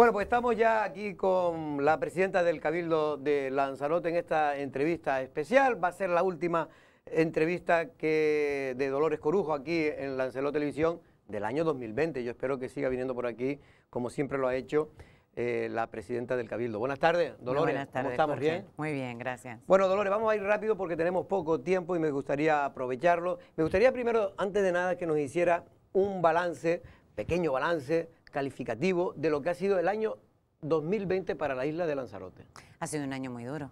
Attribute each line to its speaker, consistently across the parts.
Speaker 1: Bueno, pues estamos ya aquí con la presidenta del Cabildo de Lanzarote en esta entrevista especial. Va a ser la última entrevista que de Dolores Corujo aquí en Lanzarote Televisión del año 2020. Yo espero que siga viniendo por aquí, como siempre lo ha hecho eh, la presidenta del Cabildo. Buenas tardes, Dolores.
Speaker 2: buenas tardes,
Speaker 1: ¿Cómo estamos?
Speaker 2: Jorge.
Speaker 1: ¿Bien?
Speaker 2: Muy bien, gracias.
Speaker 1: Bueno, Dolores, vamos a ir rápido porque tenemos poco tiempo y me gustaría aprovecharlo. Me gustaría primero, antes de nada, que nos hiciera un balance, pequeño balance, calificativo de lo que ha sido el año 2020 para la isla de Lanzarote.
Speaker 2: Ha sido un año muy duro.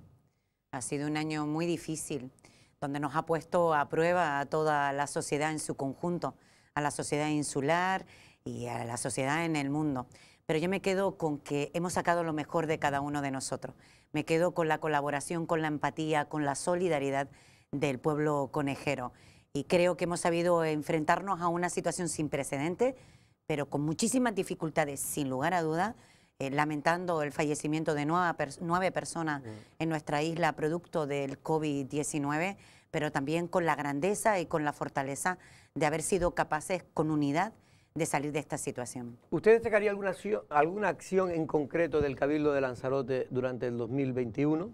Speaker 2: Ha sido un año muy difícil, donde nos ha puesto a prueba a toda la sociedad en su conjunto, a la sociedad insular y a la sociedad en el mundo. Pero yo me quedo con que hemos sacado lo mejor de cada uno de nosotros. Me quedo con la colaboración, con la empatía, con la solidaridad del pueblo conejero. Y creo que hemos sabido enfrentarnos a una situación sin precedentes, pero con muchísimas dificultades, sin lugar a duda, eh, lamentando el fallecimiento de nueve, pers- nueve personas en nuestra isla producto del COVID-19, pero también con la grandeza y con la fortaleza de haber sido capaces con unidad de salir de esta situación.
Speaker 1: ¿Usted destacaría alguna acción, alguna acción en concreto del Cabildo de Lanzarote durante el 2021?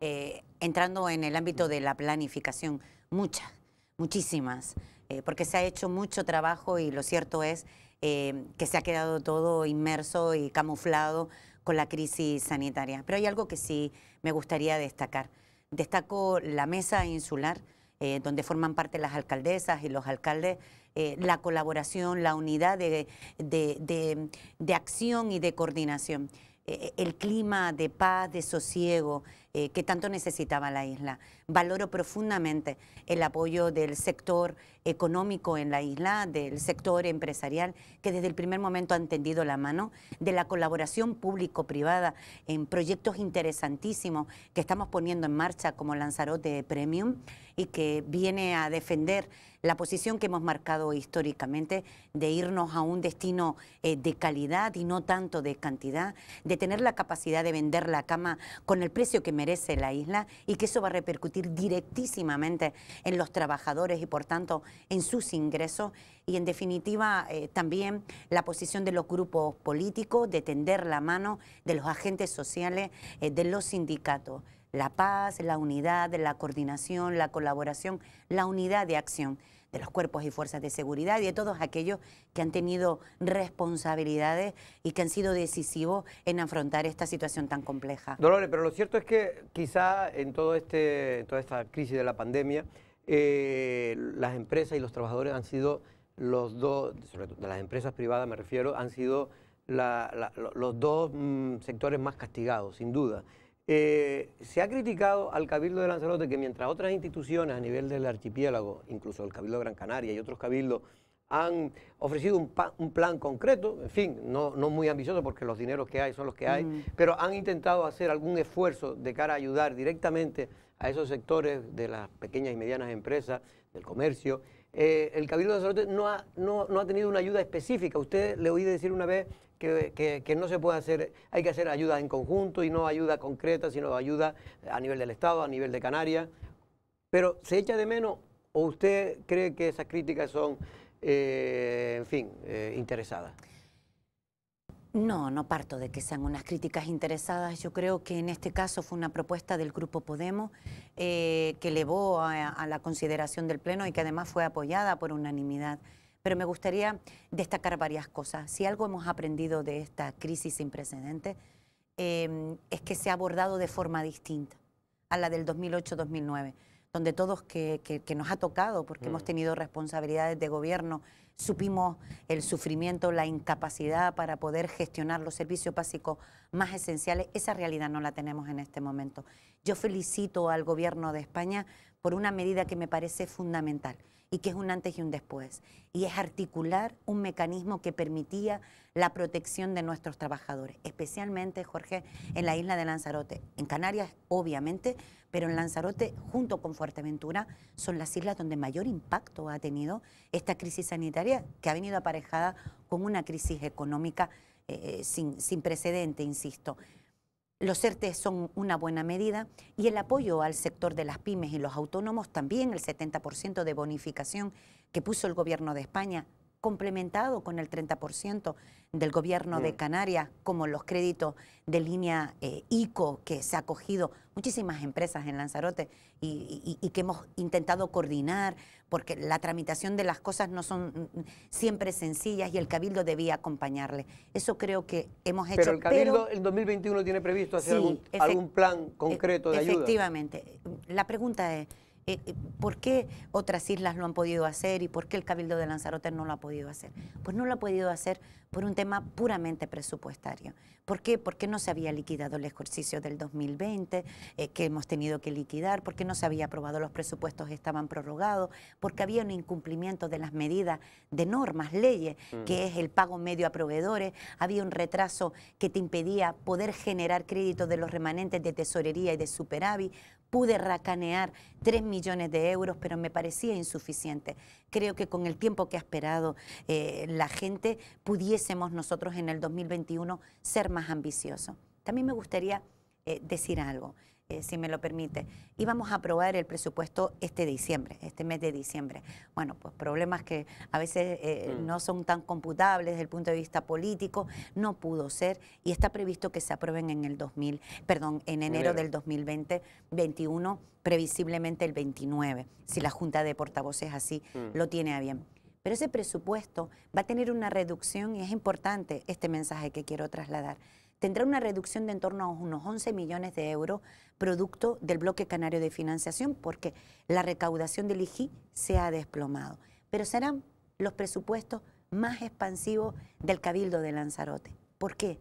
Speaker 2: Eh, entrando en el ámbito de la planificación, muchas, muchísimas, eh, porque se ha hecho mucho trabajo y lo cierto es eh, que se ha quedado todo inmerso y camuflado con la crisis sanitaria. Pero hay algo que sí me gustaría destacar. Destaco la mesa insular, eh, donde forman parte las alcaldesas y los alcaldes, eh, la colaboración, la unidad de, de- de- de acción y de coordinación eh, el clima de paz, de sosiego eh, que tanto necesitaba la isla. Valoro profundamente el apoyo del sector económico en la isla, del sector empresarial, que desde el primer momento ha tendido la mano, de la colaboración público-privada en proyectos interesantísimos que estamos poniendo en marcha como Lanzarote Premium y que viene a defender la posición que hemos marcado históricamente de irnos a un destino eh, de calidad y no tanto de cantidad, de tener la capacidad de vender la cama con el precio que merece la isla y que eso va a repercutir directísimamente en los trabajadores y por tanto en sus ingresos. Y en definitiva eh, también la posición de los grupos políticos de tender la mano de los agentes sociales, eh, de los sindicatos. La paz, la unidad, la coordinación, la colaboración, la unidad de acción de los cuerpos y fuerzas de seguridad y de todos aquellos que han tenido responsabilidades y que han sido decisivos en afrontar esta situación tan compleja.
Speaker 1: Dolores, pero lo cierto es que quizá en todo este, toda esta crisis de la pandemia, eh, las empresas y los trabajadores han sido los dos, sobre todo de las empresas privadas me refiero, han sido los dos mm, sectores más castigados, sin duda. Eh, se ha criticado al Cabildo de Lanzarote que mientras otras instituciones a nivel del archipiélago, incluso el Cabildo de Gran Canaria y otros cabildos, han ofrecido un, pa- un plan concreto, en fin, no, no muy ambicioso porque los dineros que hay son los que hay,
Speaker 2: Mm.
Speaker 1: pero han intentado hacer algún esfuerzo de cara a ayudar directamente a esos sectores de las pequeñas y medianas empresas, del comercio. Eh, el Cabildo de Lanzarote no ha, no, no ha tenido una ayuda específica. Usted le oí decir una vez que, que- no se puede hacer, hay que hacer ayuda en conjunto y no ayuda concreta, sino ayuda a nivel del Estado, a nivel de Canarias. Pero ¿se echa de menos o usted cree que esas críticas son, eh, en fin, eh, interesadas?
Speaker 2: No, no parto de que sean unas críticas interesadas. Yo creo que en este caso fue una propuesta del Grupo Podemos eh, que elevó a, a la consideración del Pleno y que además fue apoyada por unanimidad. Pero me gustaría destacar varias cosas. Si algo hemos aprendido de esta crisis sin precedentes eh, es que se ha abordado de forma distinta a la del 2008-2009, donde todos que, que- que nos ha tocado, porque
Speaker 1: Mm.
Speaker 2: hemos tenido responsabilidades de gobierno, supimos el sufrimiento, la incapacidad para poder gestionar los servicios básicos más esenciales. Esa realidad no la tenemos en este momento. Yo felicito al gobierno de España por una medida que me parece fundamental y que es un antes y un después, y es articular un mecanismo que permitía la protección de nuestros trabajadores, especialmente, Jorge, en la isla de Lanzarote. En Canarias, obviamente, pero en Lanzarote, junto con Fuerteventura, son las islas donde mayor impacto ha tenido esta crisis sanitaria, que ha venido aparejada con una crisis económica eh, sin, sin precedente, insisto. Los ERTE son una buena medida y el apoyo al sector de las pymes y los autónomos también, el 70% de bonificación que puso el gobierno de España, complementado con el 30% del gobierno de. Canarias, como los créditos de línea eh, ICO que se ha cogido muchísimas empresas en Lanzarote y, que hemos intentado coordinar, porque la tramitación de las cosas no son mm, mm, siempre sencillas y el Cabildo debía acompañarle. Eso creo que hemos hecho.
Speaker 1: Pero el Cabildo en 2021 tiene previsto hacer algún, plan concreto de
Speaker 2: ayuda. Efectivamente. La pregunta es eh, eh, ¿Por qué otras islas lo han podido hacer y por qué el Cabildo de Lanzarote no lo ha podido hacer? Pues no lo ha podido hacer por un tema puramente presupuestario. ¿Por qué? Porque no se había liquidado el ejercicio del 2020, eh, que hemos tenido que liquidar, porque no se había aprobado los presupuestos, estaban prorrogados, porque había un incumplimiento de las medidas de normas, leyes, mm. que es el pago medio a proveedores, había un retraso que te impedía poder generar créditos de los remanentes de tesorería y de superávit, pude racanear 3 millones de euros, pero me parecía insuficiente. Creo que con el tiempo que ha esperado eh, la gente, pudiésemos nosotros en el 2021 ser más ambiciosos. También me gustaría eh, decir algo. Eh, si me lo permite. Íbamos a aprobar el presupuesto este diciembre, este mes de diciembre. Bueno, pues problemas que a veces eh, mm. no son tan computables desde el punto de vista político, no pudo ser y está previsto que se aprueben en el 2000, perdón, en enero, del 2020, 21, previsiblemente el 29, si la Junta de Portavoces así mm. lo tiene a bien. Pero ese presupuesto va a tener una reducción y es importante este mensaje que quiero trasladar tendrá una reducción de en torno a unos 11 millones de euros producto del bloque canario de financiación porque la recaudación del IGI se ha desplomado. Pero serán los presupuestos más expansivos del Cabildo de Lanzarote. ¿Por qué?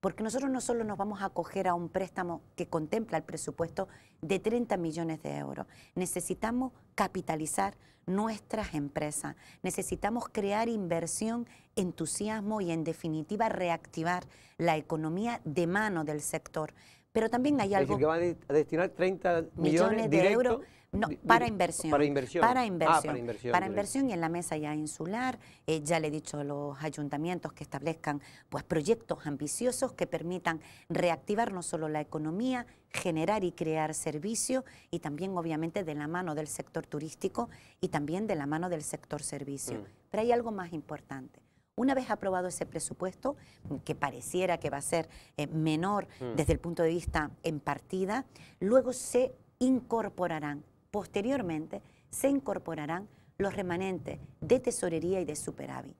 Speaker 2: Porque nosotros no solo nos vamos a acoger a un préstamo que contempla el presupuesto de 30 millones de euros, necesitamos capitalizar nuestras empresas, necesitamos crear inversión, entusiasmo y en definitiva reactivar la economía de mano del sector. Pero también hay algo...
Speaker 1: Es que van a destinar 30 millones, de euros
Speaker 2: no, para inversión.
Speaker 1: Para inversión.
Speaker 2: Para ah, inversión. para inversión. y en la mesa ya insular, eh, ya le he dicho a los ayuntamientos que establezcan pues, proyectos ambiciosos que permitan reactivar no solo la economía, generar y crear servicios y también obviamente de la mano del sector turístico y también de la mano del sector servicio. Mm. Pero hay algo más importante. Una vez aprobado ese presupuesto, que pareciera que va a ser eh, menor mm. desde el punto de vista en partida, luego se incorporarán Posteriormente, se incorporarán los remanentes de tesorería y de superávit.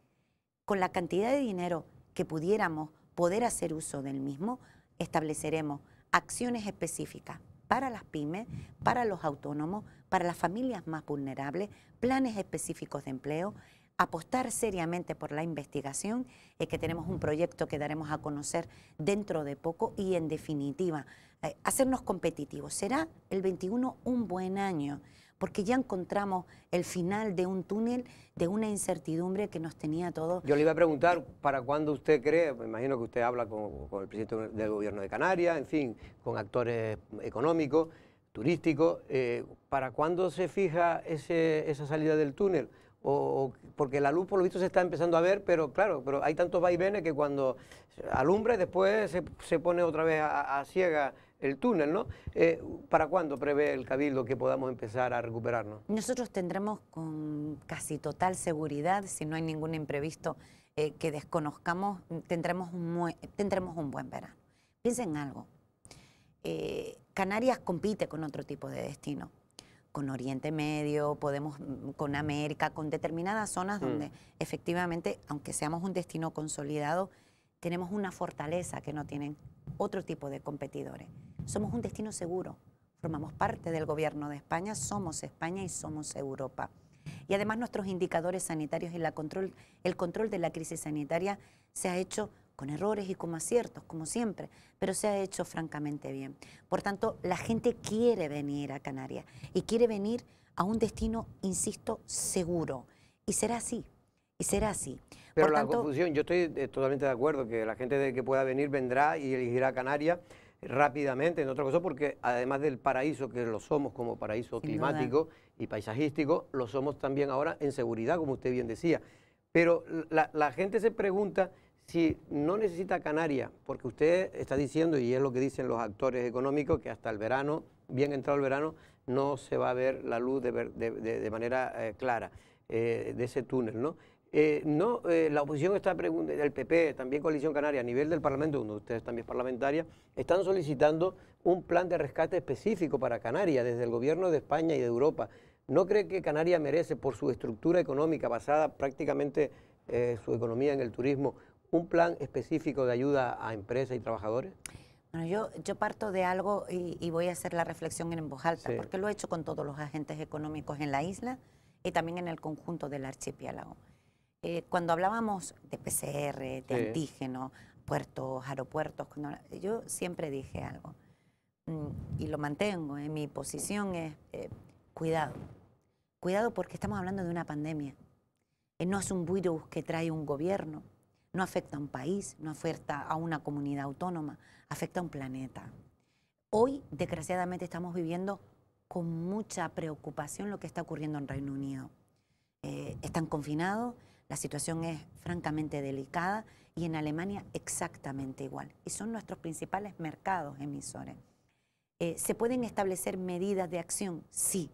Speaker 2: Con la cantidad de dinero que pudiéramos poder hacer uso del mismo, estableceremos acciones específicas para las pymes, para los autónomos, para las familias más vulnerables, planes específicos de empleo, apostar seriamente por la investigación, es que tenemos un proyecto que daremos a conocer dentro de poco y en definitiva eh, hacernos competitivos. Será el 21 un buen año, porque ya encontramos el final de un túnel de una incertidumbre que nos tenía todos.
Speaker 1: Yo le iba a preguntar, ¿para cuándo usted cree? Me imagino que usted habla con, el presidente del gobierno de Canarias, en fin, con actores económicos, turísticos. Eh, ¿Para cuándo se fija esa salida del túnel? O, porque la luz por lo visto se está empezando a ver, pero claro, pero hay tantos vaivenes que cuando alumbra después se, pone otra vez a ciega el túnel, ¿no? Eh, ¿Para cuándo prevé el Cabildo que podamos empezar a recuperarnos?
Speaker 2: Nosotros tendremos con casi total seguridad, si no hay ningún imprevisto eh, que desconozcamos, tendremos un, tendremos un buen verano. Piensen en algo. Eh, Canarias compite con otro tipo de destino, con Oriente Medio, podemos mm, con América, con determinadas zonas mm. donde efectivamente, aunque seamos un destino consolidado, tenemos una fortaleza que no tienen otro tipo de competidores. Somos un destino seguro, formamos parte del gobierno de España, somos España y somos Europa. Y además nuestros indicadores sanitarios y la control, el control de la crisis sanitaria se ha hecho con errores y con aciertos, como siempre, pero se ha hecho francamente bien. Por tanto, la gente quiere venir a Canarias y quiere venir a un destino, insisto, seguro. Y será así, y será así.
Speaker 1: Pero la confusión, yo estoy eh, totalmente de acuerdo que la gente de que pueda venir vendrá y elegirá Canarias rápidamente, en otra cosa, porque además del paraíso que lo somos como paraíso climático y paisajístico, lo somos también ahora en seguridad, como usted bien decía. Pero la, gente se pregunta si no necesita Canarias, porque usted está diciendo, y es lo que dicen los actores económicos, que hasta el verano, bien entrado el verano, no se va a ver la luz de, manera eh, clara eh, de ese túnel, ¿no? Eh, no, la oposición está preguntando, el PP, también Coalición Canaria, a nivel del Parlamento, donde ustedes también es parlamentaria, están solicitando un plan de rescate específico para Canarias desde el gobierno de España y de Europa. ¿No cree que Canarias merece, por su estructura económica basada prácticamente su economía en el turismo, un plan específico de ayuda a empresas y trabajadores?
Speaker 2: Bueno, yo, yo parto de algo y, voy a hacer la reflexión en voz alta, porque lo he hecho con todos los agentes económicos en la isla y también en el conjunto del archipiélago. Eh, cuando hablábamos de PCR, de antígeno, puertos, aeropuertos, yo siempre dije algo mm, y lo mantengo en mi posición es eh, cuidado. Cuidado porque estamos hablando de una pandemia. Eh, no es un virus que trae un gobierno, no afecta a un país, no afecta a una comunidad autónoma, afecta a un planeta. Hoy, desgraciadamente, estamos viviendo con mucha preocupación lo que está ocurriendo en Reino Unido. están confinados, la situación es francamente delicada y en Alemania exactamente igual. Y son nuestros principales mercados emisores. Eh, ¿Se pueden establecer medidas de acción? Sí.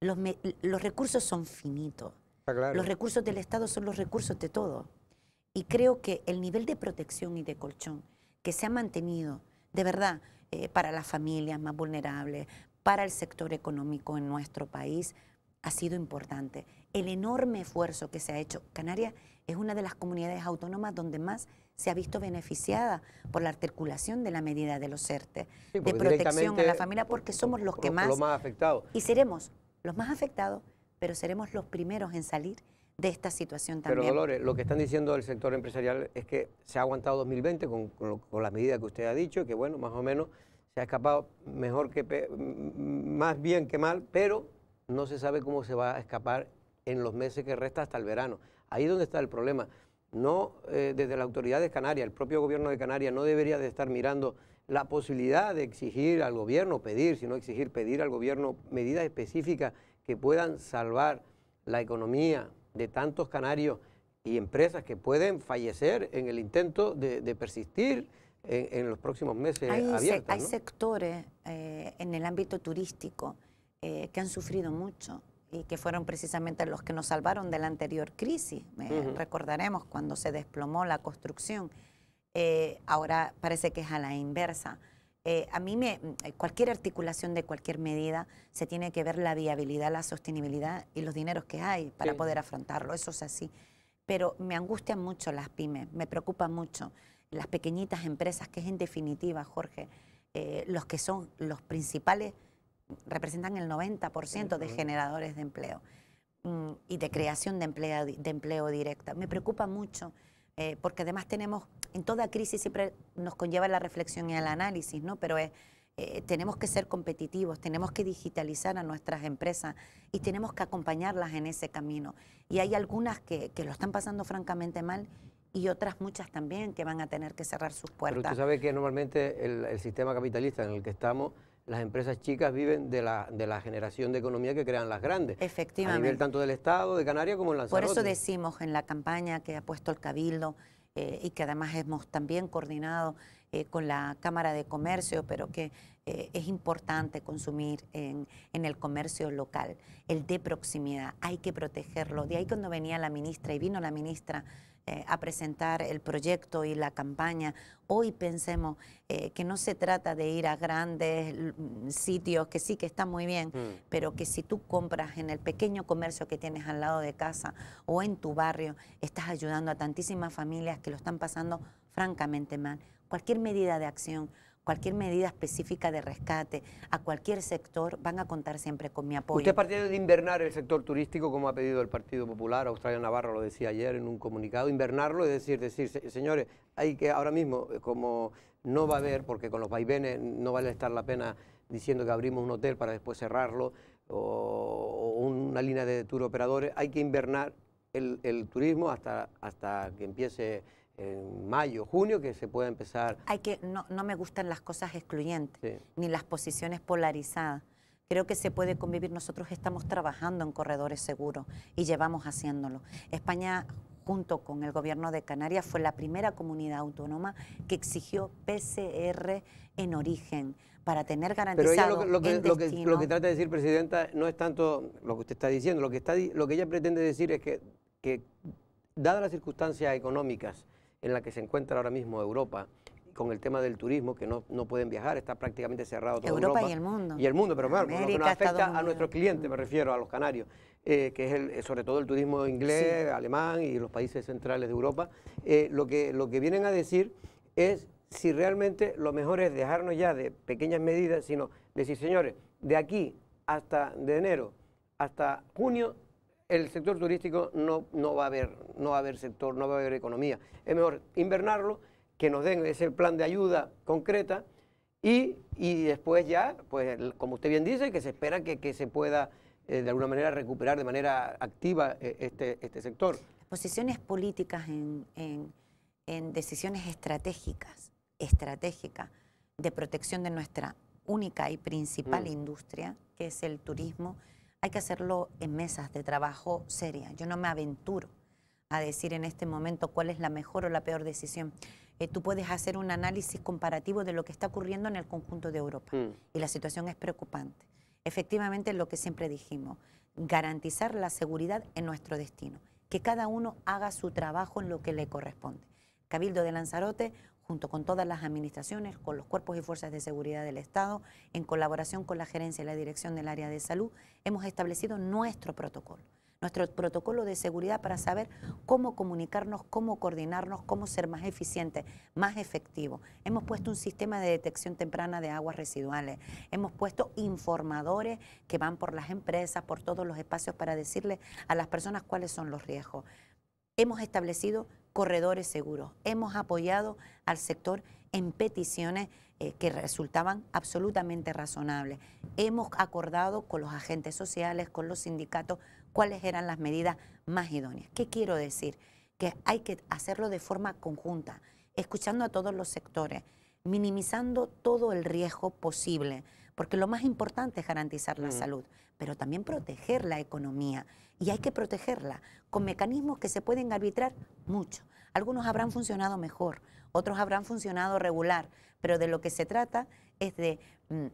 Speaker 2: Los, recursos son finitos. Los recursos del Estado son los recursos de todo. Y creo que el nivel de protección y de colchón que se ha mantenido, de verdad, eh, para las familias más vulnerables, para el sector económico en nuestro país, ha sido importante. El enorme esfuerzo que se ha hecho. Canarias es una de las comunidades autónomas donde más se ha visto beneficiada por la articulación de la medida de los ERTE, de protección a la familia, porque somos los que más...
Speaker 1: Los más afectados.
Speaker 2: Y seremos los más afectados, pero seremos los primeros en salir de esta situación también.
Speaker 1: Pero Dolores, lo que están diciendo del sector empresarial es que se ha aguantado 2020 con, con, las medidas que usted ha dicho, que bueno, más o menos se ha escapado mejor que más bien que mal, pero no se sabe cómo se va a escapar en los meses que resta hasta el verano. Ahí es donde está el problema. No, eh, desde la autoridad de Canarias, el propio gobierno de Canarias no debería de estar mirando la posibilidad de exigir al gobierno, pedir, sino exigir, pedir al gobierno medidas específicas que puedan salvar la economía de tantos canarios y empresas que pueden fallecer en el intento de, persistir en, los próximos meses
Speaker 2: hay
Speaker 1: abiertos.
Speaker 2: hay sectores eh, en el ámbito turístico eh, que han sufrido mucho y que fueron precisamente los que nos salvaron de la anterior crisis. Recordaremos cuando se desplomó la construcción. Eh, ahora parece que es a la inversa. Eh, a mí me, cualquier articulación de cualquier medida se tiene que ver la viabilidad, la sostenibilidad y los dineros que hay para poder afrontarlo. Eso es así. Pero me angustian mucho las pymes, me preocupan mucho las pequeñitas empresas, que es en definitiva, Jorge, los que son los principales representan el 90% de generadores de empleo mm, y de creación de empleo, de empleo directa. Me preocupa mucho eh, porque además tenemos, en toda crisis siempre nos conlleva la reflexión y el análisis, ¿no? pero es, eh, tenemos que ser competitivos, tenemos que digitalizar a nuestras empresas y tenemos que acompañarlas en ese camino. Y hay algunas que, que lo están pasando francamente mal y otras muchas también que van a tener que cerrar sus puertas.
Speaker 1: Pero usted sabe que normalmente el, el sistema capitalista en el que estamos las empresas chicas viven de la, de la generación de economía que crean las grandes.
Speaker 2: Efectivamente.
Speaker 1: A nivel tanto del Estado, de Canarias, como en Lanzarote.
Speaker 2: Por eso decimos en la campaña que ha puesto el Cabildo eh, y que además hemos también coordinado eh, con la Cámara de Comercio, pero que eh, es importante consumir en, en, el comercio local, el de proximidad, hay que protegerlo. De ahí cuando venía la ministra y vino la ministra eh, a presentar el proyecto y la campaña. Hoy pensemos eh, que no se trata de ir a grandes mm, sitios, que sí que está muy bien, mm. pero que si tú compras en el pequeño comercio que tienes al lado de casa o en tu barrio, estás ayudando a tantísimas familias que lo están pasando francamente mal. Cualquier medida de acción, cualquier medida específica de rescate a cualquier sector, van a contar siempre con mi apoyo.
Speaker 1: ¿Usted es partidario de invernar el sector turístico, como ha pedido el Partido Popular? Australia Navarro lo decía ayer en un comunicado, invernarlo, es decir, decir, señores, hay que ahora mismo, eh, como no va a haber, porque con los vaivenes no vale estar la pena diciendo que abrimos un hotel para después cerrarlo, o, una línea de tour operadores, hay que invernar el, el turismo hasta, hasta que empiece en mayo, junio, que se pueda empezar.
Speaker 2: Hay que, no, no me gustan las cosas excluyentes, ni las posiciones polarizadas. Creo que se puede convivir. Nosotros estamos trabajando en corredores seguros y llevamos haciéndolo. España, junto con el gobierno de Canarias, fue la primera comunidad autónoma que exigió PCR en origen para tener garantizado
Speaker 1: Pero ella lo, que, lo, que, lo, que, trata de decir, Presidenta, no es tanto lo que usted está diciendo. Lo que, está, lo que ella pretende decir es que, que dadas las circunstancias económicas en las que se encuentra ahora mismo Europa, con el tema del turismo, que no, no pueden viajar, está prácticamente cerrado todo
Speaker 2: Europa, y el mundo.
Speaker 1: Y el mundo, pero lo que nos afecta a nuestros clientes, me refiero a los canarios, eh, que es el, sobre todo el turismo inglés, alemán y los países centrales de Europa, eh, lo, que, lo que vienen a decir es si realmente lo mejor es dejarnos ya de pequeñas medidas, sino decir, señores, de aquí hasta de enero hasta junio el sector turístico no, no, va a haber, no va a haber sector, no va a haber economía. Es mejor invernarlo que nos den ese plan de ayuda concreta y, después ya, pues como usted bien dice, que se espera que, se pueda eh, de alguna manera recuperar de manera activa eh, este, este sector.
Speaker 2: Posiciones políticas en, en, decisiones estratégicas, estratégicas de protección de nuestra única y principal mm. industria, que es el turismo, hay que hacerlo en mesas de trabajo serias. Yo no me aventuro a decir en este momento cuál es la mejor o la peor decisión. Eh, tú puedes hacer un análisis comparativo de lo que está ocurriendo en el conjunto de Europa mm. y la situación es preocupante. Efectivamente, lo que siempre dijimos, garantizar la seguridad en nuestro destino, que cada uno haga su trabajo en lo que le corresponde. Cabildo de Lanzarote, junto con todas las administraciones, con los cuerpos y fuerzas de seguridad del Estado, en colaboración con la gerencia y la dirección del área de salud, hemos establecido nuestro protocolo nuestro protocolo de seguridad para saber cómo comunicarnos, cómo coordinarnos, cómo ser más eficientes, más efectivos. Hemos puesto un sistema de detección temprana de aguas residuales, hemos puesto informadores que van por las empresas, por todos los espacios para decirle a las personas cuáles son los riesgos. Hemos establecido corredores seguros, hemos apoyado al sector en peticiones eh, que resultaban absolutamente razonables. Hemos acordado con los agentes sociales, con los sindicatos, cuáles eran las medidas más idóneas. ¿Qué quiero decir? Que hay que hacerlo de forma conjunta, escuchando a todos los sectores, minimizando todo el riesgo posible, porque lo más importante es garantizar la mm. salud, pero también proteger la economía. Y hay que protegerla con mecanismos que se pueden arbitrar mucho. Algunos habrán funcionado mejor, otros habrán funcionado regular, pero de lo que se trata es de... Mm,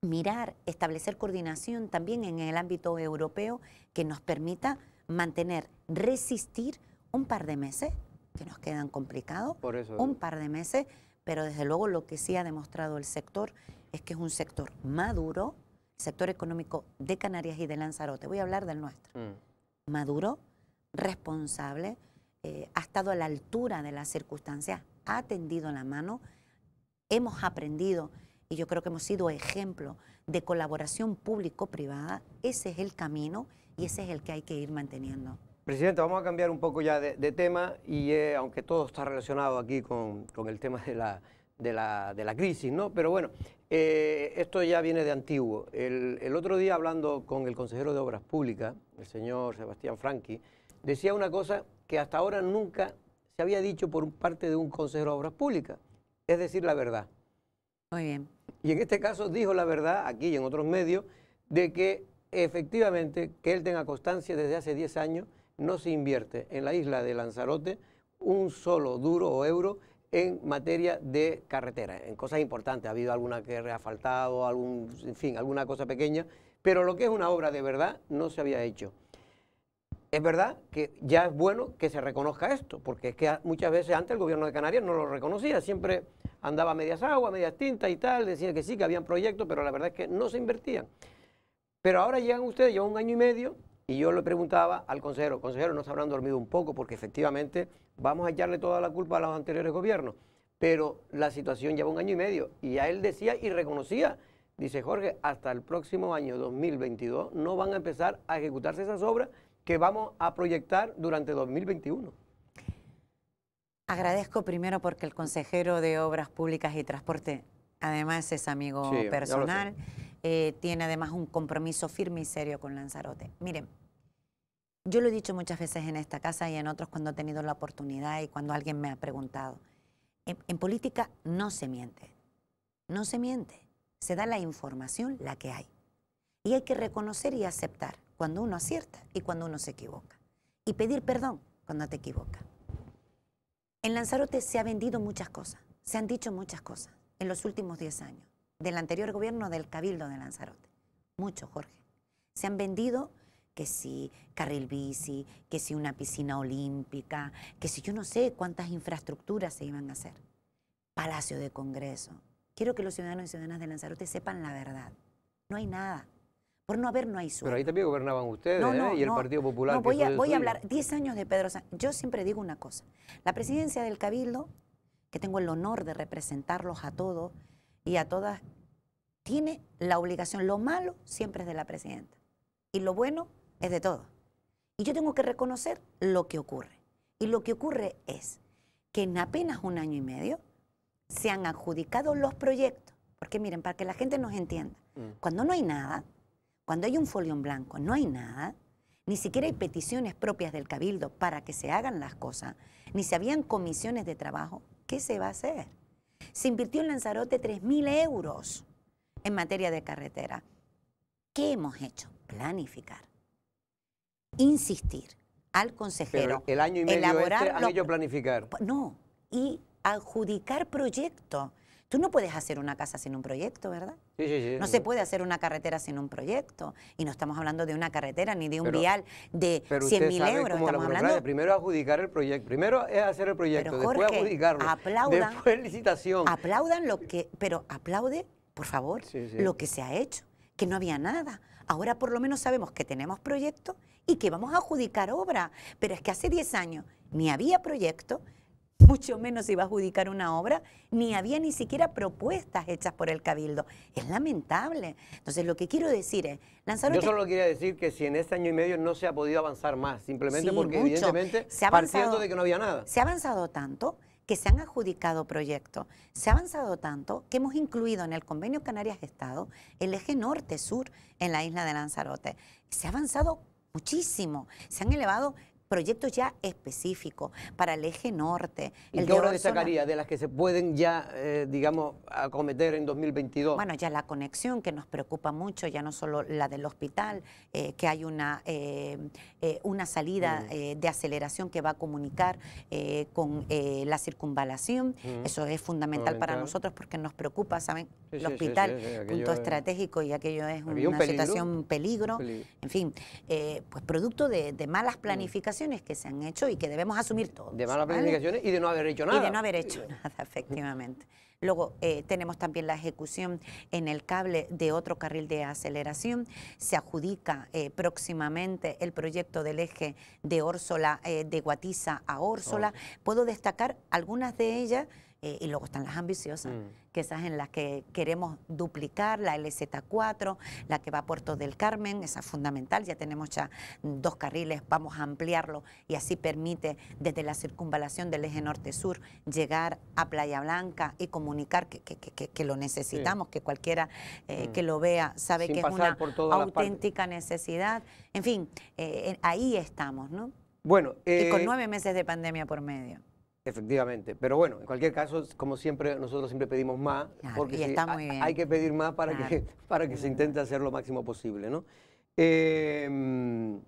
Speaker 2: mirar, establecer coordinación también en el ámbito europeo que nos permita mantener, resistir un par de meses, que nos quedan complicados, un par de meses, pero desde luego lo que sí ha demostrado el sector es que es un sector maduro, sector económico de Canarias y de Lanzarote, voy a hablar del nuestro, mm. maduro, responsable, eh, ha estado a la altura de las circunstancias, ha tendido la mano, hemos aprendido y yo creo que hemos sido ejemplo de colaboración público-privada, ese es el camino y ese es el que hay que ir manteniendo.
Speaker 1: Presidente, vamos a cambiar un poco ya de, tema y eh, aunque todo está relacionado aquí con, el tema de la, de la, crisis, ¿no? Pero bueno, eh, esto ya viene de antiguo. El, el, otro día hablando con el consejero de Obras Públicas, el señor Sebastián Franqui, decía una cosa que hasta ahora nunca se había dicho por parte de un consejero de Obras Públicas, es decir, la verdad.
Speaker 2: Muy bien.
Speaker 1: Y en este caso dijo la verdad, aquí y en otros medios, de que efectivamente, que él tenga constancia desde hace 10 años, no se invierte en la isla de Lanzarote un solo duro o euro en materia de carretera, en cosas importantes. Ha habido alguna que ha faltado, algún, en fin, alguna cosa pequeña, pero lo que es una obra de verdad no se había hecho. Es verdad que ya es bueno que se reconozca esto, porque es que muchas veces antes el gobierno de Canarias no lo reconocía, siempre andaba medias aguas, medias tintas y tal, decía que sí, que habían proyectos, pero la verdad es que no se invertían. Pero ahora llegan ustedes, llevan un año y medio, y yo le preguntaba al consejero, consejero, ¿no se habrán dormido un poco? Porque efectivamente vamos a echarle toda la culpa a los anteriores gobiernos, pero la situación lleva un año y medio, y a él decía y reconocía, dice Jorge, hasta el próximo año 2022 no van a empezar a ejecutarse esas obras que vamos a proyectar durante 2021.
Speaker 2: Agradezco primero porque el consejero de Obras Públicas y Transporte además es amigo personal, eh, tiene además un compromiso firme y serio con Lanzarote. Miren, yo lo he dicho muchas veces en esta casa y en otros cuando he tenido la oportunidad y cuando alguien me ha preguntado. en política no se miente, no se miente, se da la información la que hay. Y hay que reconocer y aceptar cuando uno acierta y cuando uno se equivoca. Y pedir perdón cuando te equivocas. En Lanzarote se ha vendido muchas cosas, se han dicho muchas cosas en los últimos 10 años, del anterior gobierno del Cabildo de Lanzarote. Mucho, Jorge. Se han vendido que si carril bici, que si una piscina olímpica, que si yo no sé cuántas infraestructuras se iban a hacer. Palacio de Congreso. Quiero que los ciudadanos y ciudadanas de Lanzarote sepan la verdad. No hay nada. Por no haber, no hay sur.
Speaker 1: Pero ahí también gobernaban ustedes ¿eh? y el Partido Popular.
Speaker 2: No, voy, a, voy a hablar 10 años de Pedro Sánchez. Yo siempre digo una cosa. La presidencia del Cabildo, que tengo el honor de representarlos a todos y a todas, tiene la obligación. Lo malo siempre es de la presidenta. Y lo bueno es de todos. Y yo tengo que reconocer lo que ocurre. Y lo que ocurre es que en apenas un año y medio se han adjudicado los proyectos. Porque miren, para que la gente nos entienda, mm. cuando no hay nada, cuando hay un folio en blanco, no hay nada, ni siquiera hay peticiones propias del cabildo para que se hagan las cosas, ni se habían comisiones de trabajo, ¿qué se va a hacer? Se invirtió en Lanzarote 3.000 euros en materia de carretera. ¿Qué hemos hecho? Planificar. Insistir al consejero.
Speaker 1: el año y medio elaborar este han planificar.
Speaker 2: No, y adjudicar proyectos. Tú no puedes hacer una casa sin un proyecto, ¿verdad?
Speaker 1: Sí, sí, sí.
Speaker 2: No se puede hacer una carretera sin un proyecto. Y no estamos hablando de una carretera ni de un vial de 100 mil euros. Estamos hablando...
Speaker 1: Primero adjudicar el proyecto. Primero es hacer el proyecto, después adjudicarlo.
Speaker 2: Aplaudan,
Speaker 1: después licitación.
Speaker 2: Aplaudan lo que... Pero aplaude, por favor, lo que se ha hecho. Que no había nada. Ahora por lo menos sabemos que tenemos proyecto y que vamos a adjudicar obra. Pero es que hace 10 años ni había proyecto, mucho menos iba a adjudicar una obra, ni había ni siquiera propuestas hechas por el Cabildo. Es lamentable. Entonces, lo que quiero decir es,
Speaker 1: Lanzarote... Yo solo quería decir que si en este año y medio no se ha podido avanzar más, simplemente porque evidentemente se ha partiendo de que no había nada.
Speaker 2: Se ha avanzado tanto que se han adjudicado proyectos. Se ha avanzado tanto que hemos incluido en el convenio Canarias-Estado el eje norte-sur en la isla de Lanzarote. Se ha avanzado muchísimo. Se han elevado proyectos ya específicos para el eje norte.
Speaker 1: ¿Y qué obras destacaría de las que se pueden ya, eh, digamos, acometer en 2022?
Speaker 2: Bueno, ya la conexión que nos preocupa mucho, ya no solo la del hospital, eh, que hay una, eh, una salida mm. de aceleración que va a comunicar con la circunvalación. Mm. Eso es fundamental, para nosotros porque nos preocupa, ¿saben? el hospital, punto estratégico y aquello es una situación peligro. En fin, pues producto de, de malas mm. Planificaciones que se han hecho y que debemos asumir todos.
Speaker 1: De malas planificaciones y de no haber hecho nada.
Speaker 2: Y de no haber hecho nada, efectivamente. Luego eh, tenemos también la ejecución en el cable de otro carril de aceleración. Se adjudica eh, próximamente el proyecto del eje de Órsola, eh, de Guatiza a Órsola. Puedo destacar algunas de ellas y luego están las ambiciosas. Mm que esas en las que queremos duplicar, la LZ4, la que va a Puerto del Carmen, esa es fundamental, ya tenemos ya dos carriles, vamos a ampliarlo y así permite desde la circunvalación del eje norte-sur llegar a Playa Blanca y comunicar que, que, lo necesitamos, que cualquiera eh, mm. que lo vea sabe que es una auténtica necesidad. En fin, eh, ahí estamos, ¿no?
Speaker 1: Bueno,
Speaker 2: y con eh, nueve meses de pandemia por medio.
Speaker 1: Efectivamente, pero bueno, en cualquier caso, como siempre, nosotros siempre pedimos más, porque hay que pedir más para que, para que se intente hacer lo máximo posible. ¿no? Em,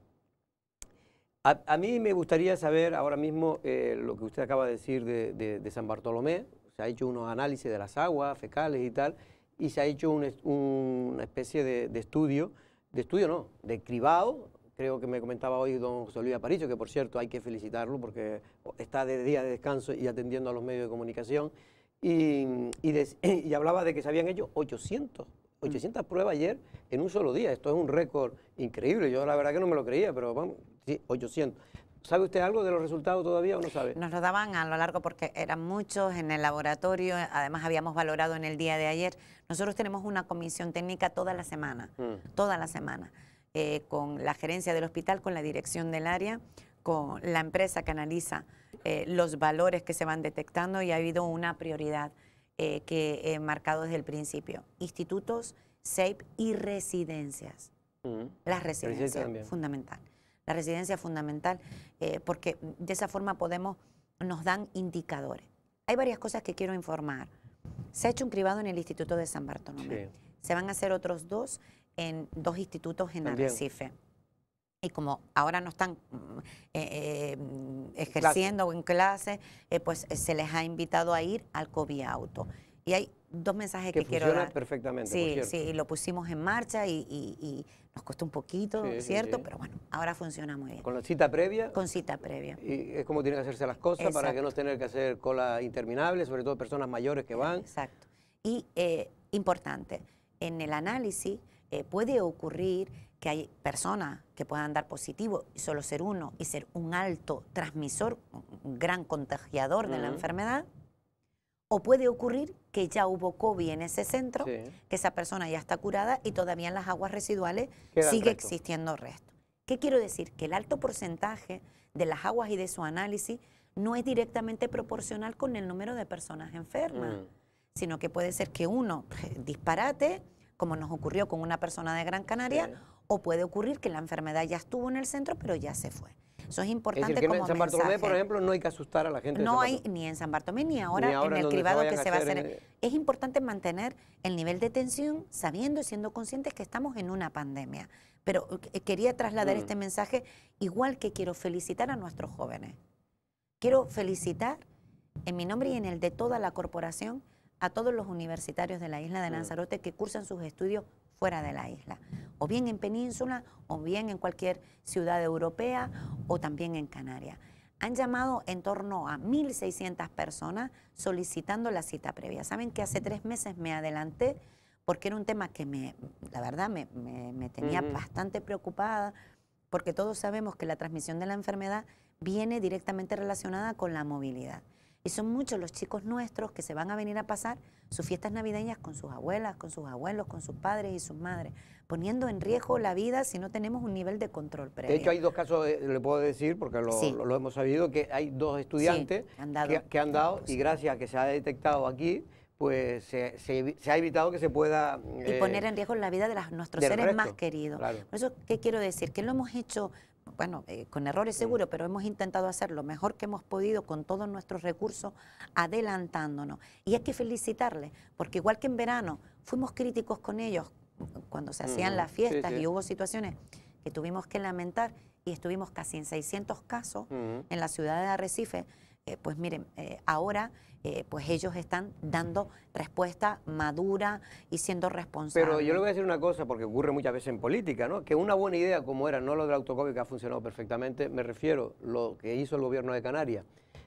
Speaker 1: a, mí me gustaría saber ahora mismo eh, lo que usted acaba de decir de, San Bartolomé, se ha hecho unos análisis de las aguas fecales y tal, y se ha hecho una especie de, de estudio, de estudio no, de cribado, creo que me comentaba hoy don José Luis Aparicio, que por cierto hay que felicitarlo porque está de día de descanso y atendiendo a los medios de comunicación, y, y, hablaba de que se habían hecho 800, 800 pruebas ayer en un solo día. Esto es un récord increíble, yo la verdad que no me lo creía, pero vamos, sí, 800. ¿Sabe usted algo de los resultados todavía o no sabe?
Speaker 2: Nos lo daban a lo largo porque eran muchos en el laboratorio, además habíamos valorado en el día de ayer. Nosotros tenemos una comisión técnica toda la semana, mm. toda la semana. Eh, con la gerencia del hospital, con la dirección del área, con la empresa que analiza eh, los valores que se van detectando y ha habido una prioridad eh, que he marcado desde el principio. Institutos, SAPE y residencias. Mm. Las residencias, fundamental. La residencia es fundamental porque de esa forma podemos, nos dan indicadores. Hay varias cosas que quiero informar. Se ha hecho un cribado en el Instituto de San Bartolomé. Se van a hacer otros dos en dos institutos en Arrecife. Y como ahora no están mm, eh, eh, ejerciendo en clase, eh, pues se les ha invitado a ir al COVID Auto. Y hay dos mensajes
Speaker 1: que,
Speaker 2: que, quiero
Speaker 1: funciona
Speaker 2: dar.
Speaker 1: perfectamente.
Speaker 2: Sí,
Speaker 1: por
Speaker 2: sí, y lo pusimos en marcha y, y- y nos costó un poquito,
Speaker 1: Sí,
Speaker 2: ¿cierto?
Speaker 1: sí.
Speaker 2: Pero bueno, ahora funciona muy bien.
Speaker 1: Con la cita previa.
Speaker 2: Con cita previa.
Speaker 1: Y es como tienen que hacerse las cosas para que no tener que hacer cola interminable, sobre todo personas mayores que van.
Speaker 2: Exacto. Y importante, en el análisis eh, puede ocurrir que hay personas que puedan dar positivo y solo ser uno y ser un alto transmisor, un gran contagiador de la enfermedad. O puede ocurrir que ya hubo COVID en ese centro,
Speaker 1: Sí.
Speaker 2: que esa persona ya está curada y todavía en las aguas residuales sigue
Speaker 1: restos.
Speaker 2: existiendo resto. ¿Qué quiero decir? Que el alto porcentaje de las aguas y de su análisis no es directamente proporcional con el número de personas enfermas
Speaker 1: Mm.
Speaker 2: sino que puede ser que uno disparate, como nos ocurrió con una persona de Gran Canaria,
Speaker 1: Sí.
Speaker 2: o puede ocurrir que la enfermedad ya estuvo en el centro, pero ya se fue. Eso es
Speaker 1: Es
Speaker 2: importante
Speaker 1: decir, que
Speaker 2: como
Speaker 1: en San Bartolomé, por ejemplo, no hay que asustar a la gente.
Speaker 2: No hay ni en San Bartolomé ni ahora,
Speaker 1: Ni ahora
Speaker 2: en el cribado que se va a hacer
Speaker 1: en-
Speaker 2: Es importante mantener el nivel de tensión sabiendo y siendo conscientes que estamos en una pandemia. Pero eh, quería trasladar
Speaker 1: Mm.
Speaker 2: este mensaje igual que quiero felicitar a nuestros jóvenes. Quiero felicitar en mi nombre y en el de toda la corporación a todos los universitarios de la isla de. Lanzarote que cursan sus estudios fuera de la isla, o bien en Península, o bien en cualquier ciudad europea, o también en Canarias. Han llamado en torno a 1.600 personas solicitando la cita previa. Saben que hace tres meses me adelanté porque era un tema que me, la verdad, me, me- me tenía bastante preocupada, porque todos sabemos que la transmisión de la enfermedad viene directamente relacionada con la movilidad. Y son muchos los chicos nuestros que se van a venir a pasar sus fiestas navideñas con sus abuelas, con sus abuelos, con sus padres y sus madres, poniendo en riesgo la vida si no tenemos un nivel de control previo.
Speaker 1: De hecho, hay dos casos, eh, le puedo decir, porque lo,
Speaker 2: Sí.
Speaker 1: lo- lo hemos sabido, que hay dos estudiantes
Speaker 2: que han dado
Speaker 1: que, que han dado, y gracias a que se ha detectado aquí, pues se, se evi- se ha evitado que se pueda...
Speaker 2: y
Speaker 1: eh,
Speaker 2: poner en riesgo la vida de las- nuestros seres más queridos.
Speaker 1: claro.
Speaker 2: Por eso, ¿qué quiero decir? Que lo hemos hecho, bueno, eh, con errores
Speaker 1: Mm.
Speaker 2: seguro, pero hemos intentado hacer lo mejor que hemos podido con todos nuestros recursos, adelantándonos. Y hay que felicitarles, porque igual que en verano fuimos críticos con ellos cuando se hacían las
Speaker 1: sí,
Speaker 2: fiestas
Speaker 1: sí.
Speaker 2: y hubo situaciones que tuvimos que lamentar y estuvimos casi en 600 casos en la ciudad de Arrecife, eh, pues miren, eh, ahora eh, pues ellos están dando respuesta madura y siendo responsables.
Speaker 1: Pero yo le voy a decir una cosa, porque ocurre muchas veces en política, ¿no? Que una buena idea como era, no lo del autocovid que ha funcionado perfectamente, me refiero lo que hizo el gobierno de Canarias,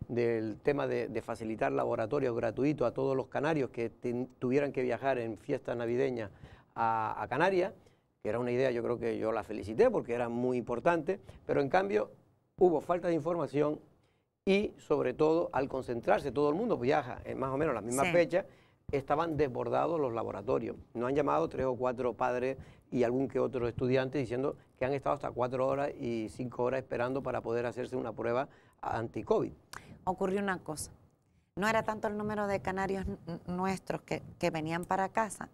Speaker 1: del tema de, de facilitar laboratorios gratuitos a todos los canarios que ten- tuvieran que viajar en fiestas navideñas a, a Canarias, que era una idea, yo creo que yo la felicité porque era muy importante, pero en cambio hubo falta de información y sobre todo al concentrarse todo el mundo viaja en más o menos la misma
Speaker 2: Sí.
Speaker 1: fecha, estaban desbordados los laboratorios. Nos han llamado tres o cuatro padres y algún que otro estudiante diciendo que han estado hasta cuatro horas y cinco horas esperando para poder hacerse una prueba anti-COVID.
Speaker 2: ocurrió una cosa. No era tanto el número de canarios nuestros que, que venían para casa,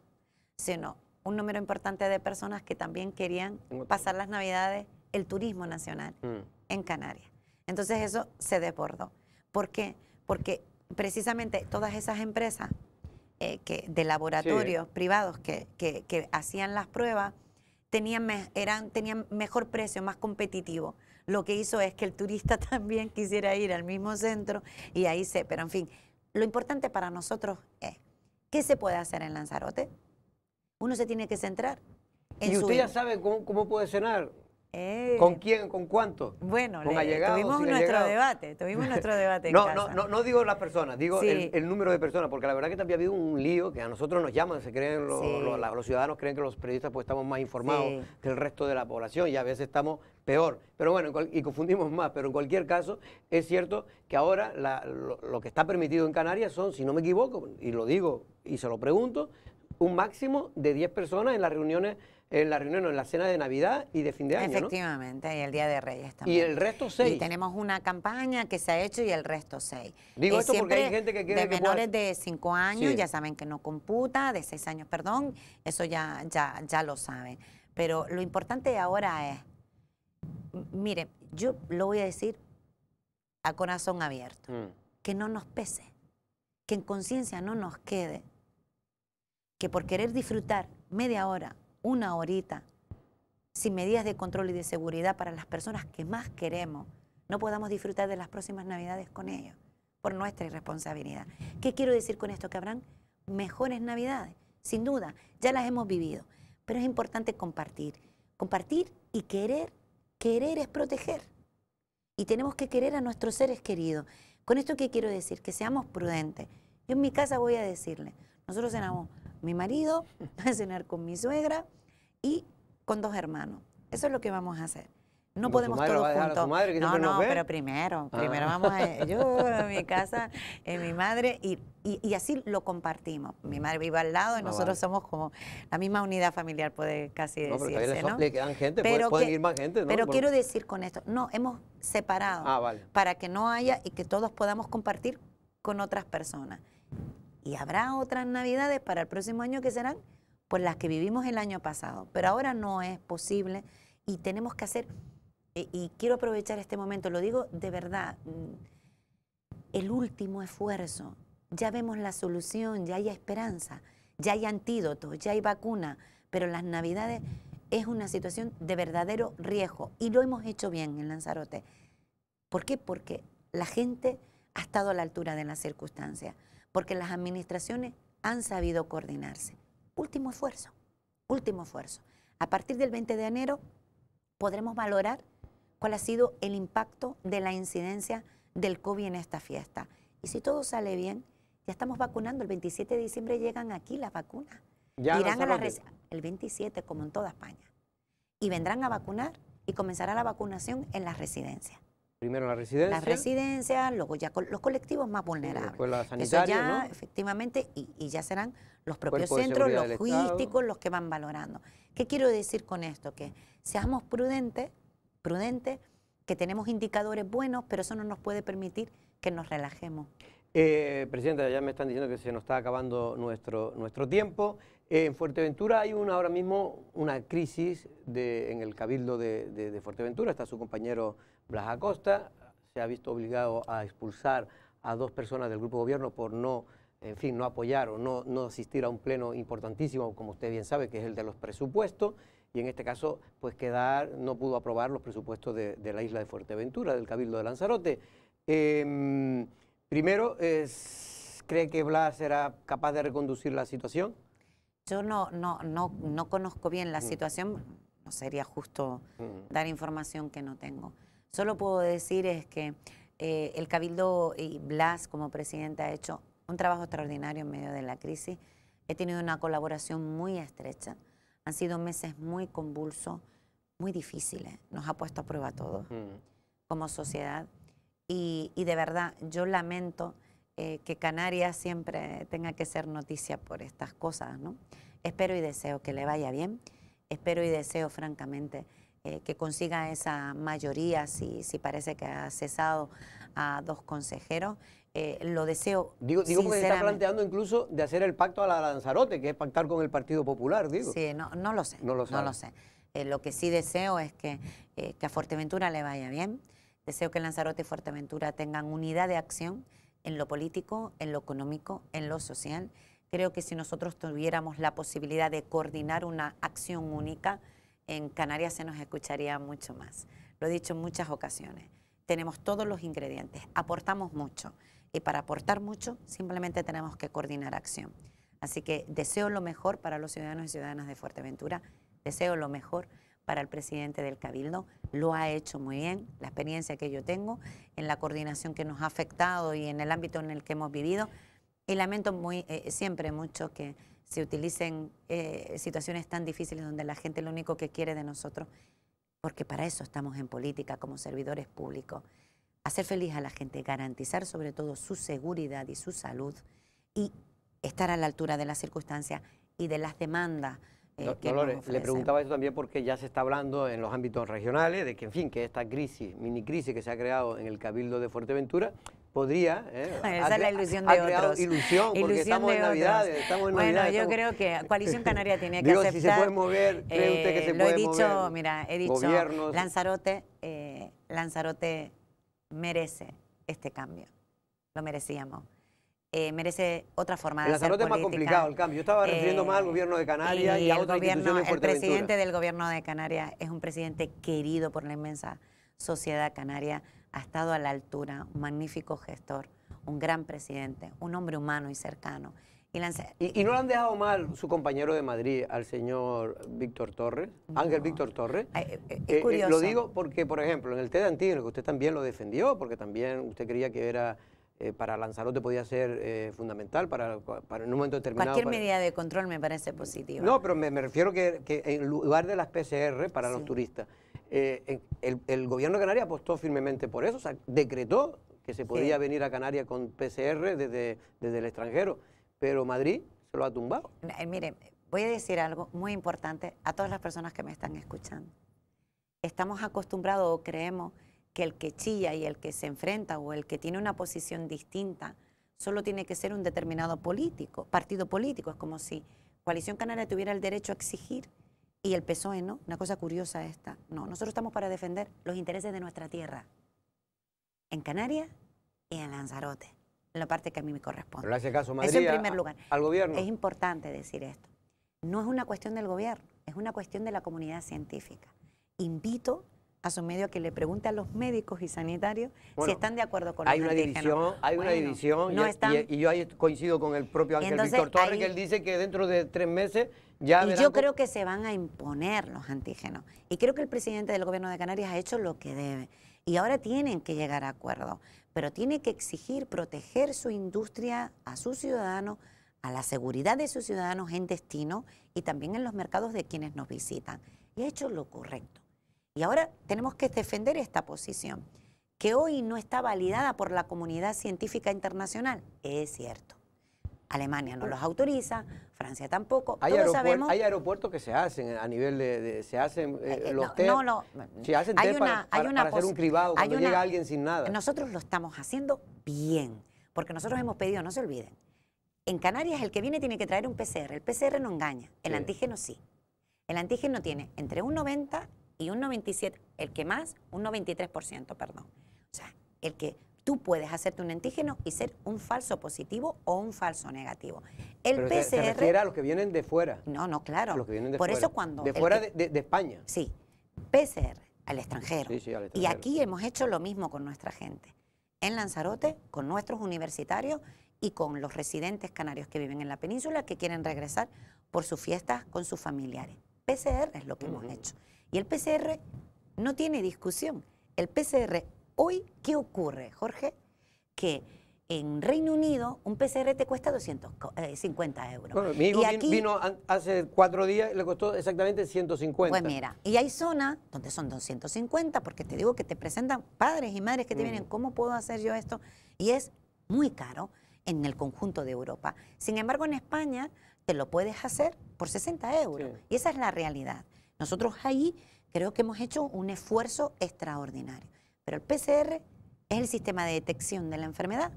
Speaker 2: sino un número importante de personas que también querían pasar las navidades, el turismo nacional
Speaker 1: Mm.
Speaker 2: en Canarias. Entonces eso se desbordó. ¿Por qué? Porque precisamente todas esas empresas eh, que, de laboratorios privados que, que- que hacían las pruebas tenían, me- eran, tenían mejor precio, más competitivo. Lo que hizo es que el turista también quisiera ir al mismo centro y ahí se, pero en fin, lo importante para nosotros es, ¿qué se puede hacer en Lanzarote? Uno se tiene que centrar en
Speaker 1: Y
Speaker 2: su...
Speaker 1: usted ya sabe cómo, cómo puede cenar,
Speaker 2: Eh,
Speaker 1: con quién, con cuánto.
Speaker 2: Bueno,
Speaker 1: con
Speaker 2: le-
Speaker 1: allegados,
Speaker 2: tuvimos nuestro
Speaker 1: allegados.
Speaker 2: debate, tuvimos nuestro debate en
Speaker 1: No,
Speaker 2: casa.
Speaker 1: no, no, no digo las personas, digo
Speaker 2: Sí.
Speaker 1: el, el número de personas, porque la verdad que también ha habido un lío que a nosotros nos llaman, se creen los,
Speaker 2: Sí.
Speaker 1: los- la- los ciudadanos creen que los periodistas pues estamos más informados
Speaker 2: Sí.
Speaker 1: que el resto de la población y a veces estamos peor, pero bueno, y confundimos más, pero en cualquier caso es cierto que ahora la- lo, lo que está permitido en Canarias son, si no me equivoco, y lo digo y se lo pregunto, un máximo de 10 personas en las reuniones, en la reunión, en la cena de Navidad y de fin de año, ¿no?
Speaker 2: Efectivamente, y el Día de Reyes
Speaker 1: Y
Speaker 2: también.
Speaker 1: el resto
Speaker 2: Y
Speaker 1: seis.
Speaker 2: tenemos una campaña que se ha hecho y el resto seis.
Speaker 1: Digo
Speaker 2: Eh,
Speaker 1: esto porque hay gente que quiere
Speaker 2: De
Speaker 1: que pueda-
Speaker 2: menores de 5 años,
Speaker 1: Sí.
Speaker 2: ya saben que no computa, de 6 años, perdón, eso ya, ya, ya lo saben. Pero lo importante ahora es, mire, yo lo voy a decir a corazón abierto,
Speaker 1: Mm.
Speaker 2: que no nos pese, que en conciencia no nos quede, que por querer disfrutar media hora, una horita, sin medidas de control y de seguridad para las personas que más queremos, no podamos disfrutar de las próximas navidades con ellos, por nuestra irresponsabilidad. ¿Qué quiero decir con esto? Que habrán mejores navidades, sin duda, ya las hemos vivido, pero es importante compartir, compartir y querer, querer es proteger. Y tenemos que querer a nuestros seres queridos. Con esto qué quiero decir, que seamos prudentes. Yo en mi casa voy a decirle, nosotros cenamos mi marido, a cenar con mi suegra y con dos hermanos. Eso es lo que vamos a hacer. No podemos todos juntos. no, no, pero primero, primero ah. vamos a yo a mi casa, en mi madre y, y, así lo compartimos. Mi madre vive al lado y ah, nosotros somos como la misma unidad familiar, puede casi no, decirse, ¿no?
Speaker 1: Le quedan gente, pero pueden ir más gente, ¿no?
Speaker 2: Pero quiero decir con esto, no, hemos separado ah, para que no haya y que todos podamos compartir con otras personas. Y habrá otras navidades para el próximo año que serán pues las que vivimos el año pasado, pero ahora no es posible y tenemos que hacer y quiero aprovechar este momento, lo digo de verdad, mm, el último esfuerzo, ya vemos la solución, ya hay esperanza, ya hay antídoto, ya hay vacuna, pero las navidades es una situación de verdadero riesgo y lo hemos hecho bien en Lanzarote. ¿Por qué? Porque la gente ha estado a la altura de las circunstancias, porque las administraciones han sabido coordinarse. Último esfuerzo, último esfuerzo. A partir del 20 de enero podremos valorar cuál ha sido el impacto de la incidencia del COVID en esta fiesta. Y si todo sale bien, ya estamos vacunando. El 27 de diciembre llegan aquí las vacunas. Ya Irán a la el 27, como en toda España. Y vendrán a vacunar y comenzará la vacunación en las residencias.
Speaker 1: Primero la residencia.
Speaker 2: Las residencias, luego ya los colectivos más vulnerables.
Speaker 1: Después la sanitaria,
Speaker 2: Eso ya, efectivamente, y, ya serán los propios centros logísticos los que van valorando. ¿Qué quiero decir con esto? Que seamos prudentes prudente, que tenemos indicadores buenos, pero eso no nos puede permitir que nos relajemos.
Speaker 1: Eh, Presidenta, ya me están diciendo que se nos está acabando nuestro, nuestro tiempo. En Fuerteventura hay una, ahora mismo una crisis en el cabildo de, Fuerteventura. Está su compañero Blas Acosta. Se ha visto obligado a expulsar a dos personas del grupo gobierno por no, en fin, no apoyar o no, no asistir a un pleno importantísimo, como usted bien sabe, que es el de los presupuestos y en este caso pues quedar, no pudo aprobar los presupuestos de, la isla de Fuerteventura, del Cabildo de Lanzarote. Em, primero, ¿cree que Blas será capaz de reconducir la situación?
Speaker 2: Yo no, no, no, no conozco bien la mm. situación, no sería justo mm. dar información que no tengo. Solo puedo decir es que eh, el Cabildo y Blas como presidente ha hecho un trabajo extraordinario en medio de la crisis. He tenido una colaboración muy estrecha han sido meses muy convulsos, muy difíciles. Nos ha puesto a prueba todo como sociedad. Y, de verdad, yo lamento eh, que Canarias siempre tenga que ser noticia por estas cosas, ¿no? Espero y deseo que le vaya bien. Espero y deseo, francamente, eh, que consiga esa mayoría, si, si parece que ha cesado a dos consejeros. Eh, lo deseo.
Speaker 1: Digo, digo porque se está planteando incluso de hacer el pacto a la Lanzarote, que es pactar con el Partido Popular, digo.
Speaker 2: Sí, no, no lo sé. No lo, no lo sé. Eh, lo que sí deseo es que, eh, que a Fuerteventura le vaya bien. Deseo que Lanzarote y Fuerteventura tengan unidad de acción en lo político, en lo económico, en lo social. Creo que si nosotros tuviéramos la posibilidad de coordinar una acción única, en Canarias se nos escucharía mucho más. Lo he dicho en muchas ocasiones. Tenemos todos los ingredientes, aportamos mucho. Y para aportar mucho, simplemente tenemos que coordinar acción. Así que deseo lo mejor para los ciudadanos y ciudadanas de Fuerteventura, deseo lo mejor para el presidente del Cabildo. Lo ha hecho muy bien, la experiencia que yo tengo en la coordinación que nos ha afectado y en el ámbito en el que hemos vivido. Y lamento muy, eh, siempre mucho que se utilicen eh, situaciones tan difíciles donde la gente lo único que quiere de nosotros, porque para eso estamos en política como servidores públicos, hacer feliz a la gente, garantizar sobre todo su seguridad y su salud y estar a la altura de las circunstancias y de las demandas.
Speaker 1: Eh, le preguntaba eso también porque ya se está hablando en los ámbitos regionales de que, en fin, que esta crisis, mini crisis que se ha creado en el Cabildo de Fuerteventura, podría...
Speaker 2: Eh, Esa es la ilusión de otros.
Speaker 1: ilusión, porque estamos en Navidad, estamos en
Speaker 2: Bueno, yo creo que Coalición Canaria tiene que Digo, aceptar...
Speaker 1: si se puede mover, ¿cree usted que se
Speaker 2: eh, lo
Speaker 1: puede
Speaker 2: he dicho,
Speaker 1: mover?
Speaker 2: Mira, he dicho, Lanzarote, Lanzarote merece este cambio. Lo merecíamos. Eh, merece otra forma de
Speaker 1: hacer política.
Speaker 2: es
Speaker 1: más complicado el cambio. Yo estaba refiriendo más al gobierno de Canarias y, a otra gobierno,
Speaker 2: El presidente del gobierno de Canarias es un presidente querido por la inmensa sociedad canaria. Ha estado a la altura, un magnífico gestor, un gran presidente, un hombre humano y cercano.
Speaker 1: Y, no le han dejado mal su compañero de Madrid, al señor Víctor Torres, Ángel Víctor Torres.
Speaker 2: Eh, es eh, curioso.
Speaker 1: lo digo porque, por ejemplo, en el té de Antígeno, que usted también lo defendió, porque también usted creía que era para Lanzarote podía ser fundamental para, para, en un momento determinado.
Speaker 2: Cualquier medida de control me parece positiva.
Speaker 1: No, pero me, refiero que, que, en lugar de las PCR para los turistas, el, el, gobierno de Canarias apostó firmemente por eso, o sea, decretó que se podía venir a Canarias con PCR desde, desde el extranjero, pero Madrid se lo ha tumbado.
Speaker 2: Eh, mire, voy a decir algo muy importante a todas las personas que me están escuchando. Estamos acostumbrados o creemos que el que chilla y el que se enfrenta o el que tiene una posición distinta solo tiene que ser un determinado político, partido político. Es como si Coalición Canaria tuviera el derecho a exigir y el PSOE no. Una cosa curiosa esta. No, nosotros estamos para defender los intereses de nuestra tierra en Canarias y en Lanzarote, en la parte que a mí me corresponde.
Speaker 1: Pero hace caso Madrid
Speaker 2: Eso en primer lugar.
Speaker 1: al gobierno.
Speaker 2: Es importante decir esto. No es una cuestión del gobierno, es una cuestión de la comunidad científica. Invito a su medio a que le pregunte a los médicos y sanitarios si están de acuerdo con
Speaker 1: hay una división Hay una división y, yo ahí coincido con el propio Ángel Víctor Torres, que él dice que dentro de tres meses ya...
Speaker 2: Y yo creo que se van a imponer los antígenos. Y creo que el presidente del gobierno de Canarias ha hecho lo que debe y ahora tienen que llegar a acuerdo, pero tiene que exigir proteger su industria a sus ciudadanos, a la seguridad de sus ciudadanos en destino y también en los mercados de quienes nos visitan. Y ha hecho lo correcto. Y ahora tenemos que defender esta posición, que hoy no está validada por la comunidad científica internacional. Es cierto. Alemania no los autoriza, Francia tampoco.
Speaker 1: Hay, sabemos, hay aeropuertos que se hacen a nivel de, se hacen eh, eh, los no, no, se hacen hay una, para, hay hacer un cribado cuando llega alguien sin nada.
Speaker 2: Nosotros lo estamos haciendo bien, porque nosotros hemos pedido, no se olviden, en Canarias el que viene tiene que traer un PCR, el PCR no engaña, el antígeno sí. El antígeno tiene entre un 90 y un 97, el que más, un 93%, perdón. O sea, el que tú puedes hacerte un antígeno y ser un falso positivo o un falso negativo.
Speaker 1: El PCR... Se, refiere a los que vienen de fuera.
Speaker 2: No, no, claro.
Speaker 1: los que vienen de
Speaker 2: Por
Speaker 1: fuera.
Speaker 2: eso cuando...
Speaker 1: De fuera de, España.
Speaker 2: Sí. PCR, al extranjero. Sí, sí, al extranjero. Y aquí hemos hecho lo mismo con nuestra gente. En Lanzarote, con nuestros universitarios y con los residentes canarios que viven en la península que quieren regresar por sus fiestas con sus familiares. PCR es lo que hemos hecho. Y el PCR no tiene discusión. El PCR Hoy, ¿qué ocurre, Jorge? Que en Reino Unido un PCR te cuesta 250 eh, euros.
Speaker 1: Bueno, mi hijo vino hace cuatro días y le costó exactamente 150.
Speaker 2: Pues mira, y hay zonas donde son 250, porque te digo que te presentan padres y madres que te vienen, ¿cómo puedo hacer yo esto? Y es muy caro en el conjunto de Europa. Sin embargo, en España te lo puedes hacer por 60 euros. Y esa es la realidad. Nosotros ahí creo que hemos hecho un esfuerzo extraordinario. Pero el PCR es el sistema de detección de la enfermedad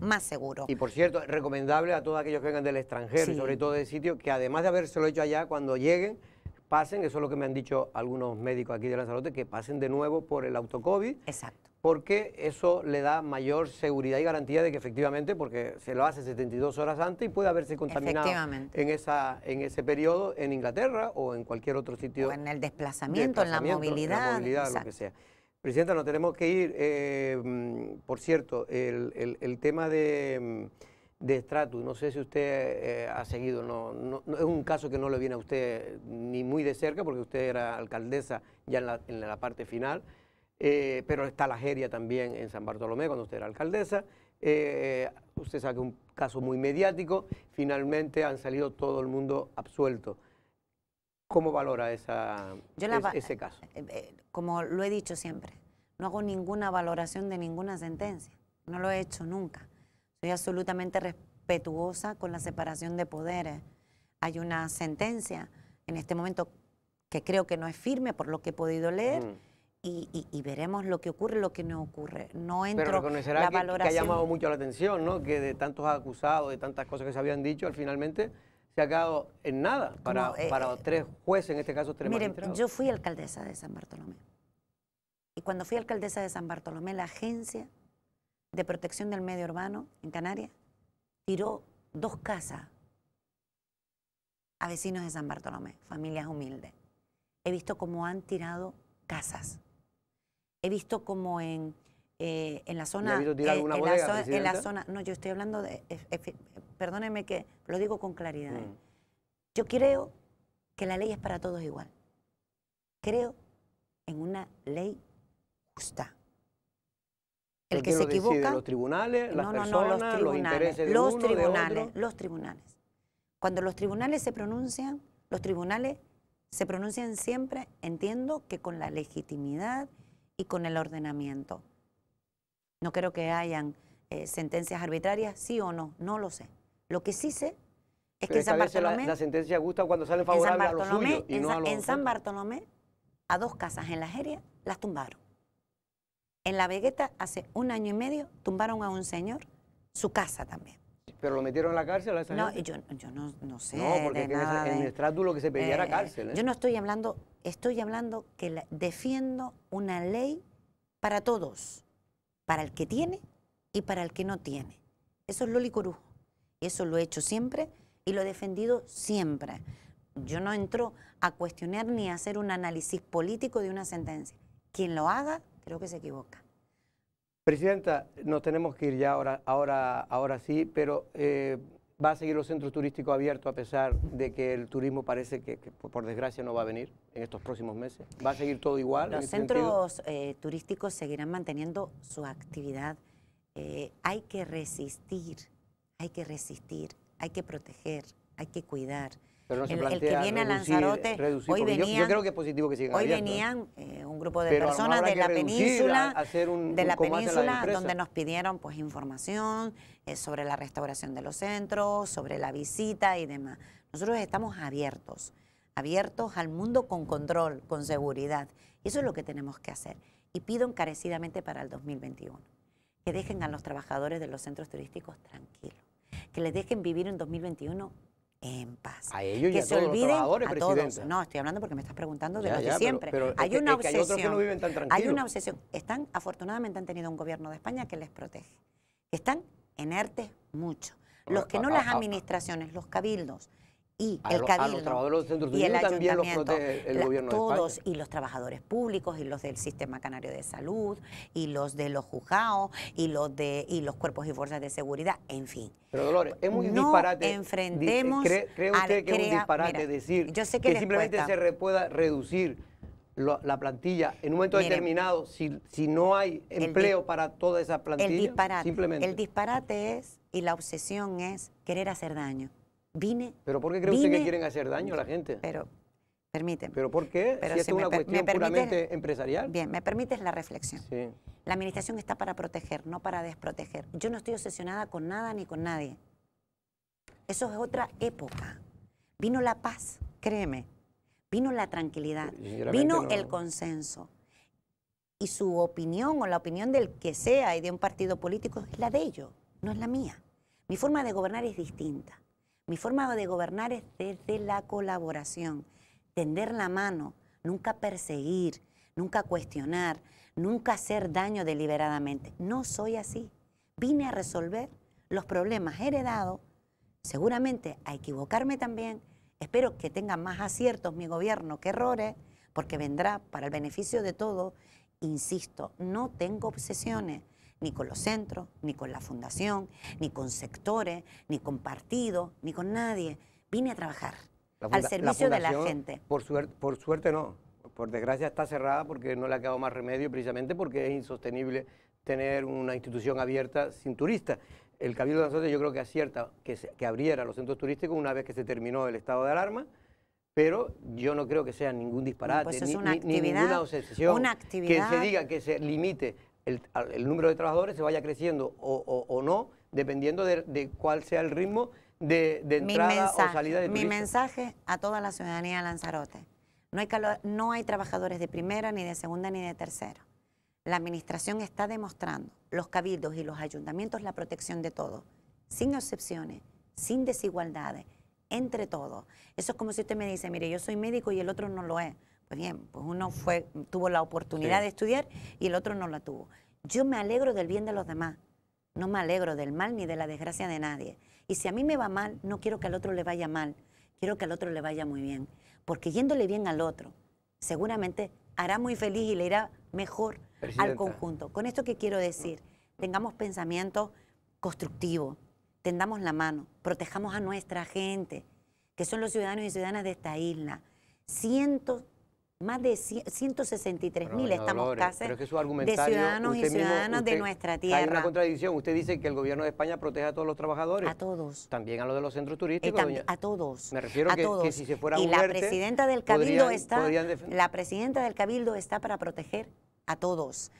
Speaker 2: más seguro.
Speaker 1: Y por cierto, recomendable a todos aquellos que vengan del extranjero y sobre todo de sitio, que además de habérselo hecho allá, cuando lleguen, pasen, eso es lo que me han dicho algunos médicos aquí de Lanzarote, que pasen de nuevo por el autocovid.
Speaker 2: Exacto.
Speaker 1: Porque eso le da mayor seguridad y garantía de que efectivamente, porque se lo hace 72 horas antes y puede haberse contaminado en, esa, en ese periodo en Inglaterra o en cualquier otro sitio.
Speaker 2: O en el desplazamiento, en la movilidad. En
Speaker 1: la movilidad, lo que sea. Presidenta, nos tenemos que ir. Eh, mm, por cierto, el, tema de, mm, de Stratus, no sé si usted eh, ha seguido, no, es un caso que no le viene a usted ni muy de cerca, porque usted era alcaldesa ya en la, parte final, eh, pero está la Geria también en San Bartolomé cuando usted era alcaldesa. usted sabe que un caso muy mediático, finalmente han salido todo el mundo absuelto. ¿Cómo valora esa, ese caso? Eh,
Speaker 2: eh, como lo he dicho siempre, no hago ninguna valoración de ninguna sentencia. No lo he hecho nunca. Soy absolutamente respetuosa con la separación de poderes. Hay una sentencia en este momento que creo que no es firme por lo que he podido leer. Y, veremos lo que ocurre, lo que no ocurre. No entro
Speaker 1: Pero reconocerá la que, que ha llamado mucho la atención, ¿no? Que de tantos acusados, de tantas cosas que se habían dicho, al finalmente se ha quedado en nada para, eh, para tres jueces, en este caso tres
Speaker 2: Miren, yo fui alcaldesa de San Bartolomé. Y cuando fui alcaldesa de San Bartolomé, la Agencia de Protección del Medio Urbano en Canarias tiró dos casas a vecinos de San Bartolomé, familias humildes. He visto cómo han tirado casas. He visto cómo en, eh, en la zona...
Speaker 1: en, la
Speaker 2: en, la zona... No, yo estoy hablando de perdóneme que lo digo con claridad. ¿eh?
Speaker 1: Mm.
Speaker 2: Yo creo que la ley es para todos igual. Creo en una ley justa. El
Speaker 1: ¿Pero
Speaker 2: que se
Speaker 1: lo
Speaker 2: equivoca.
Speaker 1: ¿Los tribunales? ¿Las
Speaker 2: no, no,
Speaker 1: personas?
Speaker 2: no, los
Speaker 1: ¿Los
Speaker 2: tribunales.
Speaker 1: intereses de
Speaker 2: los
Speaker 1: uno, de
Speaker 2: tribunales,
Speaker 1: otro?
Speaker 2: los tribunales. Cuando los tribunales se pronuncian, los tribunales se pronuncian siempre, entiendo que con la legitimidad y con el ordenamiento. No creo que hayan eh, sentencias arbitrarias, sí o no, no lo sé. Lo que sí sé es
Speaker 1: Pero
Speaker 2: que en San
Speaker 1: la,
Speaker 2: Bartolomé,
Speaker 1: la sentencia gusta cuando salen favorables a los suyos y
Speaker 2: en
Speaker 1: no
Speaker 2: Sa-
Speaker 1: a los
Speaker 2: en San. Bartolomé, a dos casas en la Jeria las tumbaron. En la Vegueta, hace un año y medio, tumbaron a un señor su casa también.
Speaker 1: Pero lo metieron en la cárcel a esa
Speaker 2: No,
Speaker 1: gente.
Speaker 2: yo, yo no, no sé.
Speaker 1: No, porque
Speaker 2: de
Speaker 1: en, esa-
Speaker 2: nada
Speaker 1: en
Speaker 2: de-
Speaker 1: el estrato lo que se pedía era
Speaker 2: eh,
Speaker 1: cárcel. ¿eh?
Speaker 2: Yo no estoy hablando, estoy hablando que la- defiendo una ley para todos, para el que tiene y para el que no tiene. Eso es Loli Corujo. Y eso lo he hecho siempre y lo he defendido siempre. Yo no entro a cuestionar ni a hacer un análisis político de una sentencia. Quien lo haga, creo que se equivoca.
Speaker 1: Presidenta, nos tenemos que ir ya ahora, ahora, ahora sí, pero eh, ¿va a seguir los centros turísticos abiertos a pesar de que el turismo parece que, que, por desgracia no va a venir en estos próximos meses? ¿Va a seguir todo igual?
Speaker 2: Los centros eh, turísticos seguirán manteniendo su actividad. Eh, hay que resistir, hay que resistir, hay que proteger, hay que cuidar.
Speaker 1: Pero no se
Speaker 2: el- el que viene a Lanzarote,
Speaker 1: reducir,
Speaker 2: hoy
Speaker 1: porque yo- yo,
Speaker 2: venían-
Speaker 1: creo que es positivo que sigan
Speaker 2: Hoy venían eh, un grupo de
Speaker 1: Pero
Speaker 2: personas de la
Speaker 1: reducir,
Speaker 2: península,
Speaker 1: a- hacer un-
Speaker 2: de la península, donde nos pidieron pues información eh, sobre la restauración de los centros, sobre la visita y demás. Nosotros estamos abiertos, abiertos al mundo con control, con seguridad. Eso es lo que tenemos que hacer. Y pido encarecidamente para el 2021 que dejen a los trabajadores de los centros turísticos tranquilos, que les dejen vivir un 2021 en paz.
Speaker 1: A ellos y
Speaker 2: que
Speaker 1: a
Speaker 2: se
Speaker 1: todos los
Speaker 2: olviden
Speaker 1: trabajadores,
Speaker 2: a todos. No, estoy hablando porque me estás preguntando de
Speaker 1: Ya,
Speaker 2: los
Speaker 1: ya,
Speaker 2: de
Speaker 1: pero-
Speaker 2: siempre.
Speaker 1: es
Speaker 2: hay
Speaker 1: que-
Speaker 2: una
Speaker 1: es que hay otros que
Speaker 2: obsesión.
Speaker 1: no viven tan
Speaker 2: Hay
Speaker 1: tranquilos.
Speaker 2: una obsesión. Están, afortunadamente han tenido un gobierno de España que les protege. Están inertes mucho. Los que no
Speaker 1: A-
Speaker 2: las
Speaker 1: a- a-
Speaker 2: administraciones, los cabildos y
Speaker 1: A
Speaker 2: el
Speaker 1: lo- a los
Speaker 2: cabildo
Speaker 1: trabajadores de los centros
Speaker 2: y el
Speaker 1: también los protege el
Speaker 2: la-
Speaker 1: gobierno de
Speaker 2: todos
Speaker 1: España.
Speaker 2: y los trabajadores públicos y los del sistema canario de salud y los de los juzgados y los de y los cuerpos y fuerzas de seguridad, en fin.
Speaker 1: Pero Dolores, es muy
Speaker 2: No
Speaker 1: disparate. di-
Speaker 2: enfrentemos
Speaker 1: ¿Cree, cree usted que es un
Speaker 2: crea-
Speaker 1: disparate
Speaker 2: mira,
Speaker 1: decir
Speaker 2: yo sé que les
Speaker 1: simplemente
Speaker 2: cuesta.
Speaker 1: se re- pueda reducir la plantilla en un momento
Speaker 2: Mire,
Speaker 1: determinado si, si no hay empleo para toda esa plantilla?
Speaker 2: El disparate,
Speaker 1: Simplemente.
Speaker 2: el disparate es y la obsesión es querer hacer daño. Vine,
Speaker 1: ¿Pero por qué cree usted que quieren hacer daño a la gente?
Speaker 2: pero permíteme.
Speaker 1: ¿Pero por qué?
Speaker 2: Pero
Speaker 1: si es una cuestión
Speaker 2: permite-
Speaker 1: puramente empresarial.
Speaker 2: Bien, me permites la reflexión.
Speaker 1: Sí.
Speaker 2: La administración está para proteger, no para desproteger. Yo no estoy obsesionada con nada ni con nadie. Eso es otra época. Vino la paz, créeme. Vino la tranquilidad. Vino
Speaker 1: no.
Speaker 2: el consenso. Y su opinión o la opinión del que sea y de un partido político es la de ellos, no es la mía. Mi forma de gobernar es distinta. Mi forma de gobernar es desde la colaboración, tender la mano, nunca perseguir, nunca cuestionar, nunca hacer daño deliberadamente. No soy así. Vine a resolver los problemas heredados, seguramente a equivocarme también. Espero que tenga más aciertos mi gobierno que errores, porque vendrá para el beneficio de todos. Insisto, no tengo obsesiones ni con los centros, ni con la fundación, ni con sectores, ni con partidos, ni con nadie. Vine a trabajar al
Speaker 1: la
Speaker 2: servicio de la gente.
Speaker 1: Por suerte, por suerte no. Por desgracia está cerrada porque no le ha quedado más remedio precisamente porque es insostenible tener una institución abierta sin turistas. El Cabildo de Lanzarote yo creo que acierta que, se- que abriera los centros turísticos una vez que se terminó el estado de alarma, pero yo no creo que sea ningún disparate,
Speaker 2: pues es
Speaker 1: ni,
Speaker 2: una
Speaker 1: ni- ni
Speaker 2: actividad-
Speaker 1: ninguna obsesión.
Speaker 2: una actividad-
Speaker 1: Que se diga que se limite el, número de trabajadores, se vaya creciendo o, o- o no, dependiendo de, de cuál sea el ritmo de, de
Speaker 2: mi
Speaker 1: entrada
Speaker 2: mensaje,
Speaker 1: o salida de
Speaker 2: mi
Speaker 1: turistas.
Speaker 2: mensaje a toda la ciudadanía de Lanzarote. No hay, no hay trabajadores de primera, ni de segunda, ni de tercera. La administración está demostrando, los cabildos y los ayuntamientos, la protección de todos, sin excepciones, sin desigualdades, entre todos. Eso es como si usted me dice, mire, yo soy médico y el otro no lo es. Pues bien, pues uno fue, tuvo la oportunidad
Speaker 1: Sí.
Speaker 2: de estudiar y el otro no la tuvo. Yo me alegro del bien de los demás, no me alegro del mal ni de la desgracia de nadie. Y si a mí me va mal, no quiero que al otro le vaya mal, quiero que al otro le vaya muy bien. Porque yéndole bien al otro, seguramente hará muy feliz y le irá mejor al conjunto. Con esto que quiero decir, tengamos pensamientos constructivos, tendamos la mano, protejamos a nuestra gente, que son los ciudadanos y ciudadanas de esta isla. Cientos más de 163 mil estamos casi de ciudadanos y ciudadanas de nuestra tierra.
Speaker 1: Hay una contradicción. Usted dice que el gobierno de España protege a todos los trabajadores.
Speaker 2: A todos.
Speaker 1: También a los de los centros turísticos.
Speaker 2: a todos.
Speaker 1: Me refiero a que, si se fuera
Speaker 2: y la presidenta del cabildo está. La presidenta del cabildo está para proteger a todos.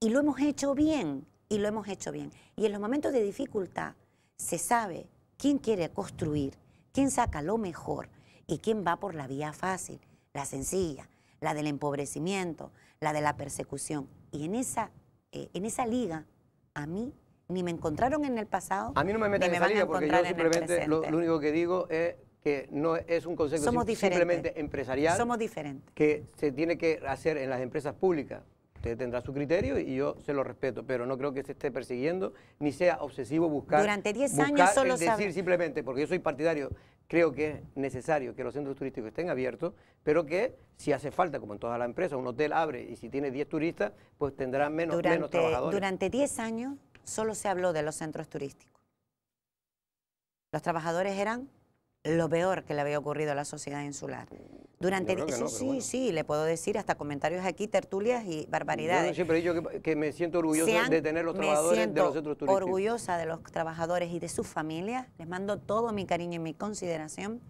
Speaker 2: Y lo hemos hecho bien. Y lo hemos hecho bien. Y en los momentos de dificultad se sabe quién quiere construir, quién saca lo mejor y quién va por la vía fácil, la sencilla la del empobrecimiento, la de la persecución. Y en esa, eh, en esa liga, a mí ni me encontraron en el pasado.
Speaker 1: A mí no me meten en esa liga porque yo simplemente lo, único que digo es que no es un concepto simplemente empresarial.
Speaker 2: Somos diferentes.
Speaker 1: Que se tiene que hacer en las empresas públicas. Usted tendrá su criterio y yo se lo respeto, pero no creo que se esté persiguiendo ni sea obsesivo buscar.
Speaker 2: Durante 10 años solo
Speaker 1: decir simplemente, porque yo soy partidario creo que es necesario que los centros turísticos estén abiertos, pero que si hace falta, como en toda la empresa, un hotel abre y si tiene 10 turistas, pues tendrán menos, menos trabajadores.
Speaker 2: Durante 10 años solo se habló de los centros turísticos. Los trabajadores eran lo peor que le había ocurrido a la sociedad insular. Durante eso sí, sí, le puedo decir hasta comentarios aquí, tertulias y barbaridades. Yo
Speaker 1: siempre he dicho que, me siento orgulloso de tener los trabajadores de los centros turísticos.
Speaker 2: orgullosa de los trabajadores y de sus familias. Les mando todo mi cariño y mi consideración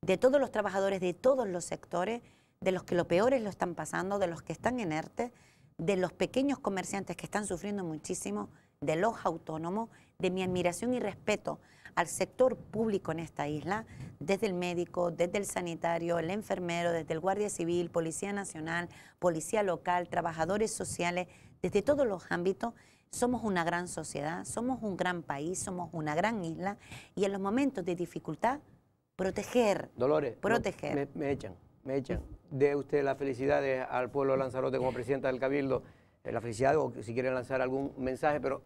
Speaker 2: de todos los trabajadores de todos los sectores, de los que lo peores lo están pasando, de los que están inertes, de los pequeños comerciantes que están sufriendo muchísimo, de los autónomos, de mi admiración y respeto al sector público en esta isla, desde el médico, desde el sanitario, el enfermero, desde el guardia civil, policía nacional, policía local, trabajadores sociales, desde todos los ámbitos. Somos una gran sociedad, somos un gran país, somos una gran isla y en los momentos de dificultad, proteger.
Speaker 1: Dolores,
Speaker 2: proteger.
Speaker 1: me, echan, me echan. De usted las felicidades al pueblo de Lanzarote como presidenta del Cabildo, eh, la felicidad o si quiere lanzar algún mensaje, pero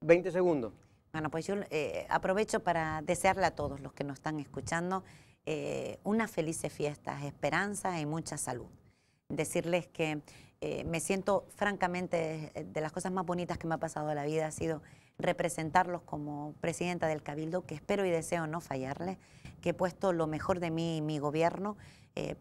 Speaker 1: 20 segundos.
Speaker 2: Bueno, pues yo eh, aprovecho para desearle a todos los que nos están escuchando eh, unas felices fiestas, esperanza y mucha salud. Decirles que eh, me siento francamente, de las cosas más bonitas que me ha pasado la vida ha sido representarlos como presidenta del Cabildo, que espero y deseo no fallarles, que he puesto lo mejor de mí y mi gobierno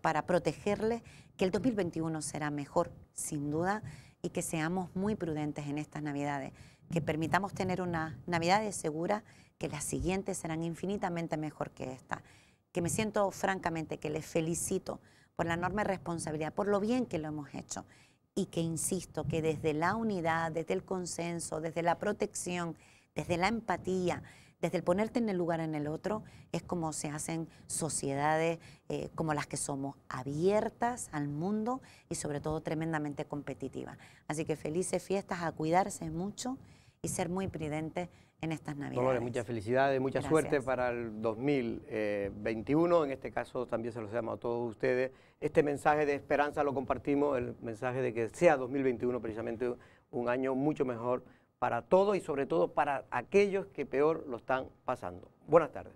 Speaker 2: para protegerles, que el 2021 será mejor, sin duda, y que seamos muy prudentes en estas Navidades que permitamos tener una Navidad segura, que las siguientes serán infinitamente mejor que esta. Que me siento francamente que les felicito por la enorme responsabilidad, por lo bien que lo hemos hecho y que insisto que desde la unidad, desde el consenso, desde la protección, desde la empatía, desde el ponerte en el lugar en el otro, es como se hacen sociedades eh, como las que somos, abiertas al mundo y sobre todo tremendamente competitivas. Así que felices fiestas, a cuidarse mucho y ser muy prudente en estas Navidades.
Speaker 1: Dolores, muchas felicidades, mucha suerte para el 2021. En este caso también se lo deseamos a todos ustedes. Este mensaje de esperanza lo compartimos, el mensaje de que sea 2021 precisamente un año mucho mejor para todos y sobre todo para aquellos que peor lo están pasando. Buenas tardes.